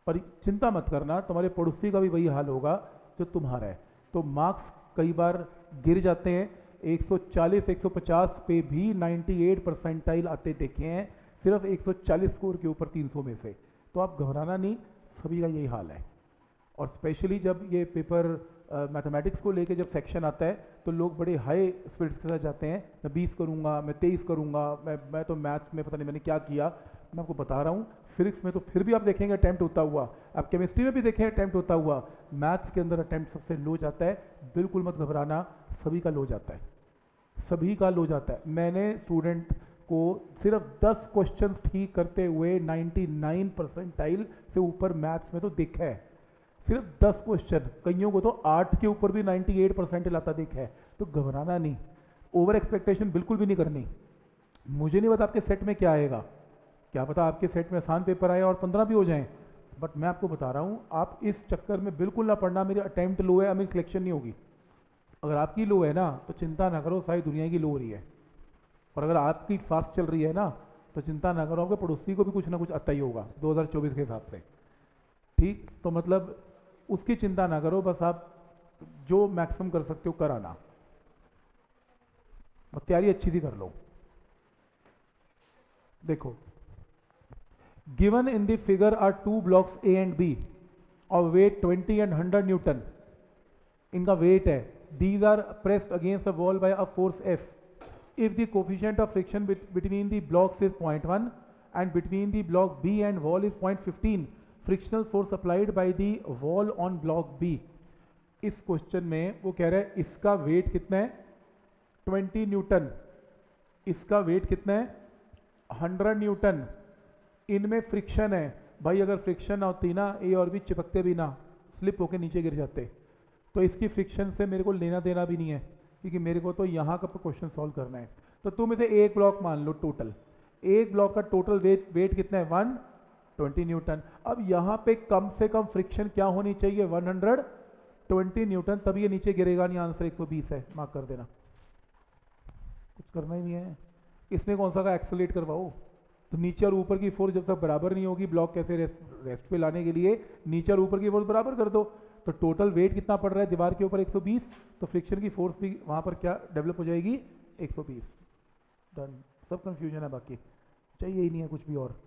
पर चिंता मत करना, तुम्हारे पड़ोसी का भी वही हाल होगा जो तुम्हारा है। तो मार्क्स कई बार गिर जाते हैं। 140 150 पे भी 98 परसेंटाइल आते देखे हैं, सिर्फ़ 140 स्कोर के ऊपर 300 में से। तो आप घबराना नहीं, सभी का यही हाल है। और स्पेशली जब ये पेपर मैथमेटिक्स को लेके जब सेक्शन आता है तो लोग बड़े हाई स्पीड्स के साथ जाते हैं। मैं बीस करूँगा, मैं तेईस करूँगा, मैं मैं तो मैथ्स में पता नहीं मैंने क्या किया। मैं आपको बता रहा हूँ फिजिक्स में तो फिर भी आप देखेंगे अटैम्प्ट होता हुआ। आप केमिस्ट्री में भी देखें अटैम्प्ट होता हुआ। मैथ्स के अंदर अटैम्प्ट सबसे लो जाता है। बिल्कुल मत घबराना, सभी का लो जाता है। सभी का लो जाता है। मैंने स्टूडेंट को सिर्फ़ 10 क्वेश्चंस ठीक करते हुए 99 परसेंटाइल से ऊपर मैथ्स में तो देखा है। सिर्फ़ 10 क्वेश्चन कईयों को तो आठ के ऊपर भी 98 परसेंट लाता देखा है। तो घबराना नहीं। ओवर एक्सपेक्टेशन बिल्कुल भी नहीं करनी। मुझे नहीं पता आपके सेट में क्या आएगा। क्या पता आपके सेट में आसान पेपर आए और पंद्रह भी हो जाएँ। बट मैं आपको बता रहा हूँ, आप इस चक्कर में बिल्कुल ना पढ़ना। मेरी अटैम्प्ट लो है, मेरी सिलेक्शन नहीं होगी। अगर आपकी लो है ना तो चिंता ना करो, सारी दुनिया की लो हो रही है। और अगर आपकी फास्ट चल रही है ना तो चिंता ना करो, आपके पड़ोसी को भी कुछ ना कुछ आता ही होगा 2024 के हिसाब से। ठीक? तो मतलब उसकी चिंता ना करो, बस आप जो मैक्सिमम कर सकते हो कराना। और तैयारी अच्छी सी कर लो। देखो given in figure are two blocks A and B और वेट 20 एंड 100 न्यूटन इनका वेट है। These are pressed against the wall by a force F if the coefficient of friction between the blocks is 0.1 and between the block B and wall is 0.15 frictional force applied by the wall on block B इस question में वो कह रहा है, इसका wait कितना है? 20 Newton इसका वेट कितना है? 100 न्यूटन इनमें फ्रिक्शन है। भाई, अगर फ्रिक्शन ना होती ना ए और भी चिपकते भी ना स्लिप होके नीचे गिर जाते। तो इसकी फ्रिक्शन से मेरे को लेना देना भी नहीं है, क्योंकि मेरे को तो यहाँ का क्वेश्चन सॉल्व करना है। तो तुम इसे एक ब्लॉक मान लो टोटल एक ब्लॉक का टोटल वेट वेट कितना है? One twenty newton. अब यहाँ पे कम से कम फ्रिक्शन क्या होनी चाहिए? One hundred. ट्वेंटी न्यूटन, तब ये नीचे गिरेगा, नहीं आंसर एक सौ बीस है। मार्क कर देना। कुछ करना ही नहीं है। इसने कौन सा का एक्सलेट करवाओ। तो नीचे और ऊपर की फोर्स जब तक बराबर नहीं होगी, ब्लॉक कैसे रेस्ट रेस्ट पे लाने के लिए नीचे और ऊपर की फोर्स बराबर कर दो। तो टोटल वेट कितना पड़ रहा है? दीवार के ऊपर 120 तो फ्रिक्शन की फोर्स भी वहाँ पर क्या डेवलप हो जाएगी? 120 डन। सब कंफ्यूजन है बाकी। चाहिए ही नहीं है कुछ भी और।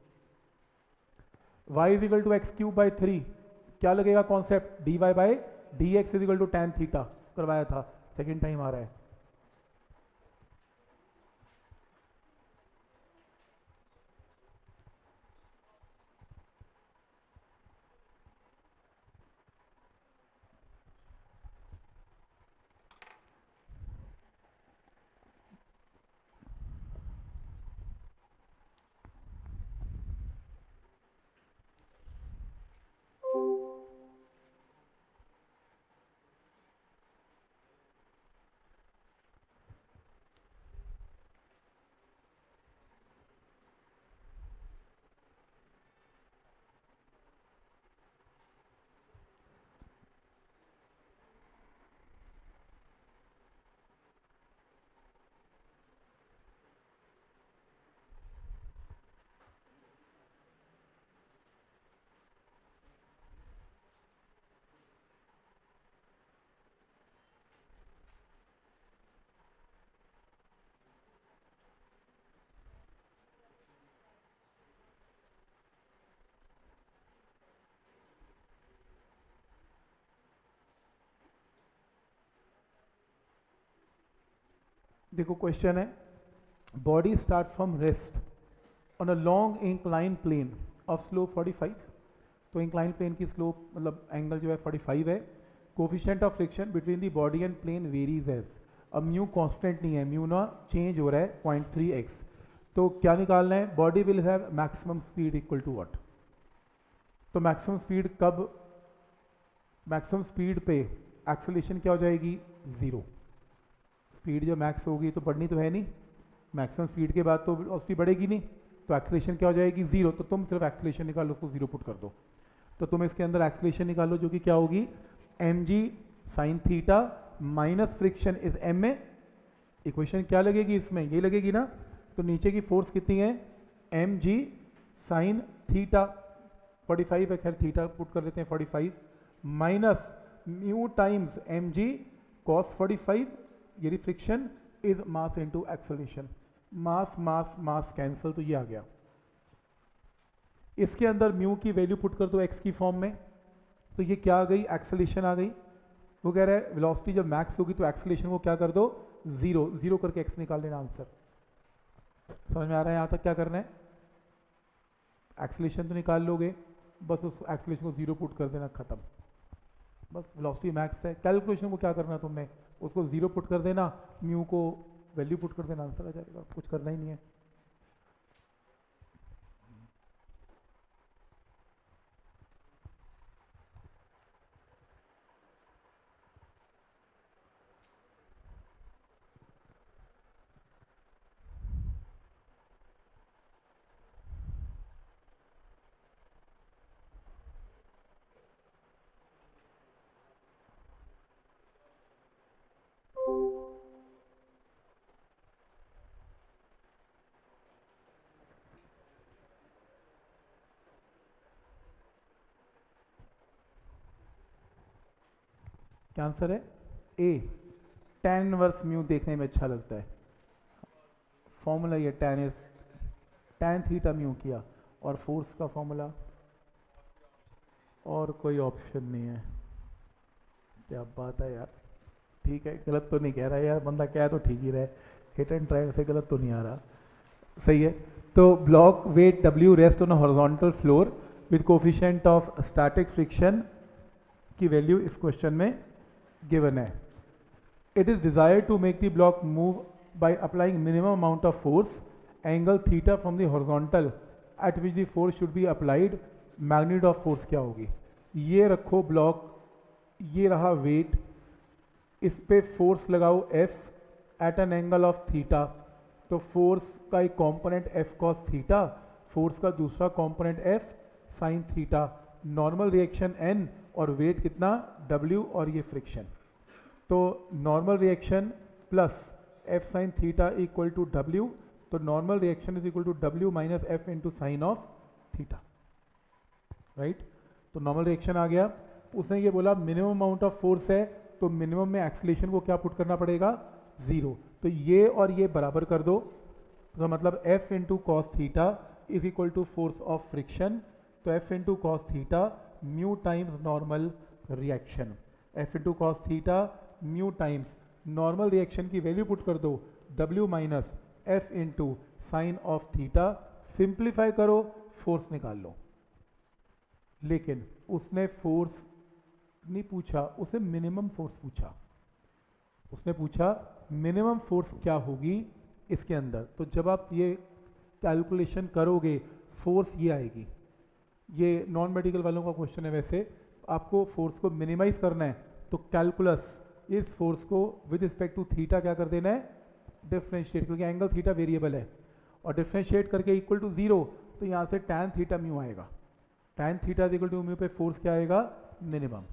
Y is equal to X cube by three क्या लगेगा concept D Y by D X is equal to tan theta करवाया था. सेकेंड टाइम आ रहा है. देखो क्वेश्चन है। Body start from rest on a long incline plane of slope 45 तो incline plane की स्लोप मतलब एंगल जो है 45 है। Coefficient of friction between the body and plane varies as अब म्यू कांस्टेंट नहीं है म्यू ना चेंज हो रहा है पॉइंट थ्री एक्स तो क्या निकालना है? Body will have maximum speed equal to what तो मैक्सिमम स्पीड कब? मैक्सिमम स्पीड पे एक्सलेशन क्या हो जाएगी? ज़ीरो स्पीड जो मैक्स होगी तो बढ़नी तो है नहीं। मैक्सिमम स्पीड के बाद तो उसकी बढ़ेगी नहीं। तो एक्सलेशन क्या हो जाएगी? ज़ीरो तो तुम सिर्फ़ एक्सलेशन निकालो, उसको ज़ीरो पुट कर दो। तो तुम इसके अंदर एक्सलेशन निकालो जो कि क्या होगी? M G sine theta minus friction is M A equation क्या लगेगी इसमें? ये लगेगी ना? तो नीचे की फोर्स कितनी है? एम जी साइन थीटा 45 है, खैर थीटा पुट कर देते हैं 45 minus mu times M G cos 45 ये friction is mass into acceleration mass mass mass cancel तो ये आ गया। इसके अंदर म्यू की वैल्यू पुट कर दो तो एक्स की फॉर्म में तो ये क्या आ गई? एक्सलेशन आ गई। वो कह रहा है वेलोसिटी जब मैक्स होगी तो एक्सलेशन को क्या कर दो? ज़ीरो ज़ीरो करके एक्स निकाल लेना आंसर समझ में आ रहा है यहाँ तक क्या करना है? एक्सलेशन तो निकाल लोगे। बस उस एक्सलेशन को ज़ीरो पुट कर देना खत्म। बस वेलोसिटी मैक्स है। कैलकुलेशन को क्या करना है तुमने? उसको ज़ीरो पुट कर देना म्यू को वैल्यू पुट कर देना। आंसर आ जाएगा। कुछ करना ही नहीं है। क्या आंसर है? ए टेन वर्स म्यू देखने में अच्छा लगता है। फॉर्मूला ये tan is tan theta mu किया। और फोर्स का फॉर्मूला और कोई ऑप्शन नहीं है। क्या बात है यार। ठीक है, गलत तो नहीं कह रहा यार। बंदा क्या है तो ठीक ही रहे। हिट एंड ट्रायल से गलत तो नहीं आ रहा। सही है। तो block weight W rest on horizontal floor with coefficient of static friction की वैल्यू इस क्वेश्चन में given है it is desired to make the block move by applying minimum amount of force angle theta from the horizontal at which the force should be applied magnitude of force क्या होगी ये रखो block ये रहा wait इस पे force लगाओ F at an angle of theta तो फोर्स का एक component F cos theta force का दूसरा component F sin theta normal reaction N और वेट कितना W और ये फ्रिक्शन तो normal reaction plus F sine theta equal to W तो normal reaction is equal to W minus F into sine of theta right तो normal reaction आ गया। उसने ये बोला मिनिमम अमाउंट ऑफ़ फोर्स है तो मिनिमम में एक्सलेशन को क्या पुट करना पड़ेगा? ज़ीरो तो ये और ये बराबर कर दो। तो मतलब F into cos theta is equal to force of friction तो F into cos theta mu times normal reaction F into cos theta mu times normal reaction की वैल्यू पुट कर दो, W minus F into sine of theta simplify करो force निकाल लो। लेकिन उसने force नहीं पूछा, उसे मिनिमम फोर्स पूछा। उसने पूछा मिनिमम फोर्स क्या होगी इसके अंदर? तो जब आप ये कैलकुलेशन करोगे फोर्स ये आएगी। ये नॉन मेडिकल वालों का क्वेश्चन है वैसे, आपको फोर्स को मिनिमाइज करना है तो कैलकुलस इस फोर्स को विद रिस्पेक्ट टू थीटा क्या कर देना है? डिफ्रेंशिएट क्योंकि एंगल थीटा वेरिएबल है। और डिफ्रेंशिएट करके इक्वल टू ज़ीरो तो यहाँ से टैन थीटा म्यू आएगा। Tan theta equal to mu पे फोर्स क्या आएगा? मिनिमम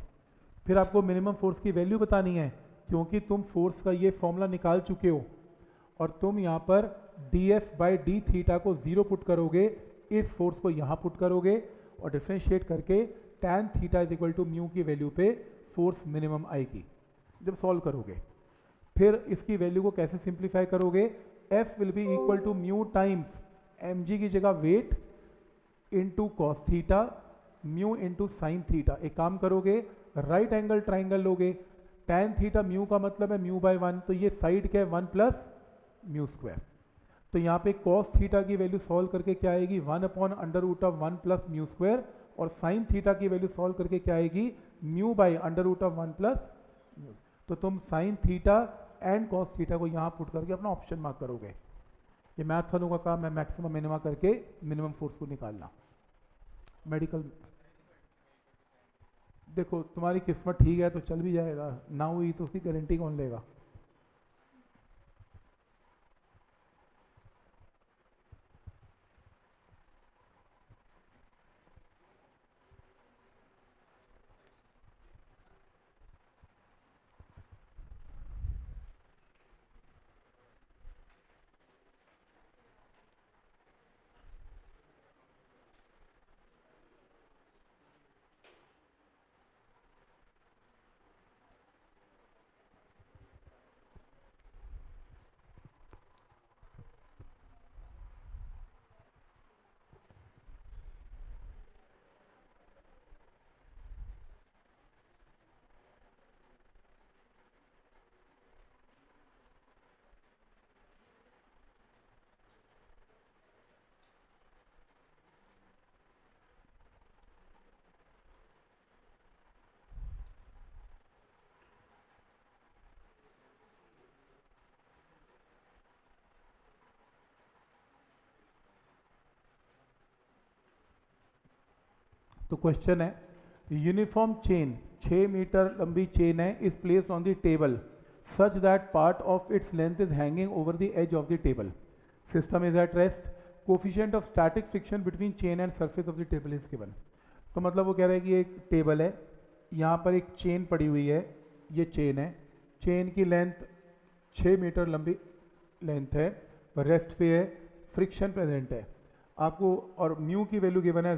फिर आपको मिनिमम फोर्स की वैल्यू बतानी है, क्योंकि तुम फोर्स का ये फॉर्मूला निकाल चुके हो। और तुम यहाँ पर D F by D theta को ज़ीरो पुट करोगे, इस फोर्स को यहाँ पुट करोगे, और डिफ्रेंशिएट करके tan theta is equal to mu की वैल्यू पे फोर्स मिनिमम आएगी। जब सॉल्व करोगे, फिर इसकी वैल्यू को कैसे सिंप्लीफाई करोगे? F will be equal to mu times M G की जगह weight into cos theta mu into sine theta एक काम करोगे राइट एंगल ट्राइंगल लोगे। टेन थीटा म्यू का मतलब है म्यू बाय वन तो ये साइड क्या है? वन प्लस म्यू स्क्वायर तो यहाँ पे कॉस थीटा की वैल्यू सॉल्व करके क्या आएगी? One upon under root of one plus mu square और साइन थीटा की वैल्यू सॉल्व करके क्या आएगी? Mu by under root of one plus तो तुम sine theta and cos theta को यहाँ पुट करके अपना ऑप्शन मार्क करोगे। ये मैथ्स वालों का काम है मैक्सिमम मिनिमा करके मिनिमम फोर्स को निकालना। मेडिकल देखो, तुम्हारी किस्मत ठीक है तो चल भी जाएगा। ना हुई तो उसकी गारंटी कौन लेगा? तो क्वेश्चन है यूनिफॉर्म चेन 6 मीटर लंबी चेन है is place on the table such that part of its length is hanging over the edge of the table system is at rest coefficient of static friction between chain and surface of the table is given तो मतलब वो कह रहा है कि एक table है, यहाँ पर एक चेन पड़ी हुई है, ये चेन है चेन की लेंथ 6 मीटर लंबी लेंथ है रेस्ट पे है फ्रिक्शन प्रेजेंट है। आपको और म्यू की वैल्यू गिवन है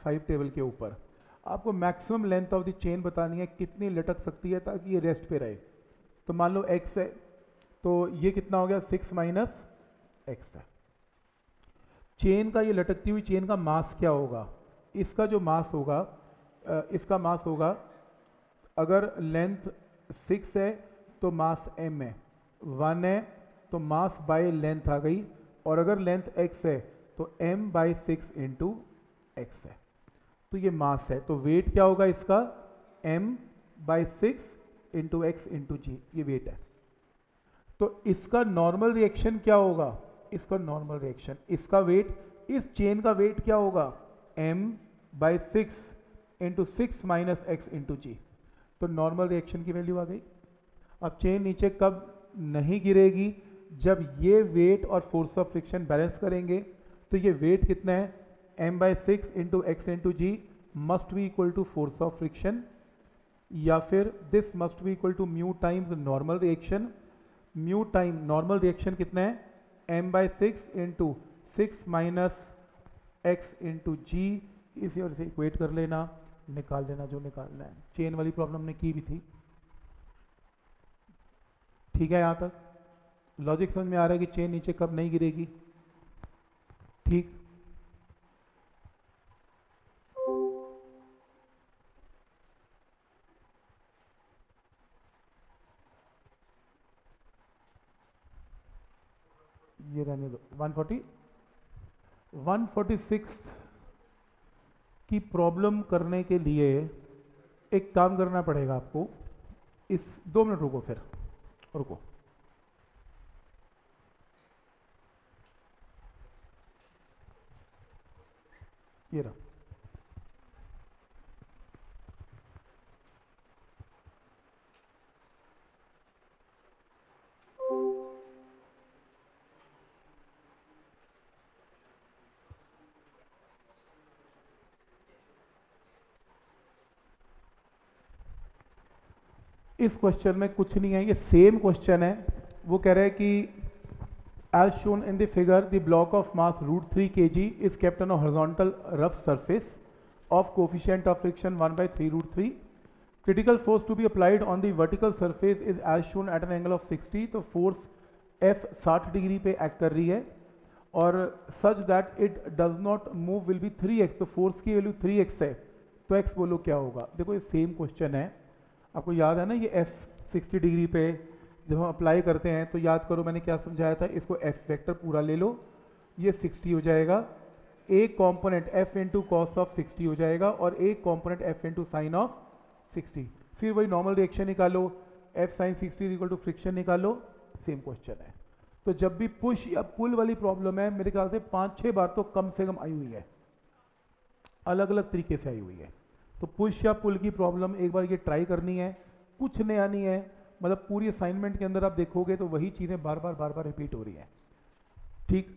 0.5 टेबल के ऊपर। आपको maximum length of the chain बतानी है कितनी लटक सकती है ताकि ये रेस्ट पे रहे। तो मान लो एक्स है तो ये कितना हो गया? सिक्स माइनस एक्स है। चेन का ये लटकती हुई चेन का मास क्या होगा? इसका जो मास होगा इसका मास होगा, अगर लेंथ सिक्स है तो मास एम है। वन है तो मास बाय लेंथ आ गई, और अगर लेंथ एक्स है तो M by six into X है। तो ये मास है। तो वेट क्या होगा इसका? M by six into X into G ये वेट है। तो इसका नॉर्मल रिएक्शन क्या होगा? इसका नॉर्मल रिएक्शन इसका वेट इस चेन का वेट क्या होगा? M by six into six minus X into G तो नॉर्मल रिएक्शन की वैल्यू आ गई। अब चेन नीचे कब नहीं गिरेगी? जब ये वेट और फोर्स ऑफ़ फ्रिक्शन बैलेंस करेंगे तो ये वेट कितना है? M by six into X into G must be equal to force of friction या फिर this must be equal to mu times normal reaction mu time normal reaction कितना है? M by six into six minus X into G इसी और से equate कर लेना, निकाल लेना जो निकालना है। चेन वाली प्रॉब्लम ने की भी थी। ठीक है यहाँ तक? लॉजिक समझ में आ रहा है कि चेन नीचे कब नहीं गिरेगी? ठीक। 140? 146 की प्रॉब्लम करने के लिए एक काम करना पड़ेगा आपको। इस दो मिनट रुको फिर। रुको। ये रहा। इस क्वेश्चन में कुछ नहीं है, ये सेम क्वेश्चन है। वो कह रहे हैं कि as shown in the figure the block of mass root three K G is kept on horizontal rough surface of coefficient of friction one by three root three critical force to be applied on the vertical surface is as shown at an angle of sixty तो force F साठ degree पे act कर रही है। और such that it does not move will be three X तो force की value three X है। तो एक्स बोलो क्या होगा? देखो ये सेम क्वेश्चन है। आपको याद है ना ये एफ़ सिक्सटी डिग्री पे जब हम अप्लाई करते हैं तो याद करो मैंने क्या समझाया था? इसको एफ़ वेक्टर पूरा ले लो, ये सिक्सटी हो जाएगा। एक component F into cos of sixty हो जाएगा और एक component F into sine of sixty. फिर वही नॉर्मल रिएक्शन निकालो। F sine sixty equal to friction निकालो। सेम क्वेश्चन है। तो जब भी पुश या पुल वाली प्रॉब्लम है, मेरे ख्याल से पाँच छः बार तो कम से कम आई हुई है। अलग अलग तरीके से आई हुई है। तो पुश या पुल की प्रॉब्लम एक बार ये ट्राई करनी है, कुछ नया नहीं है मतलब पूरी असाइनमेंट के अंदर आप देखोगे तो वही चीज़ें बार बार बार बार रिपीट हो रही हैं। ठीक?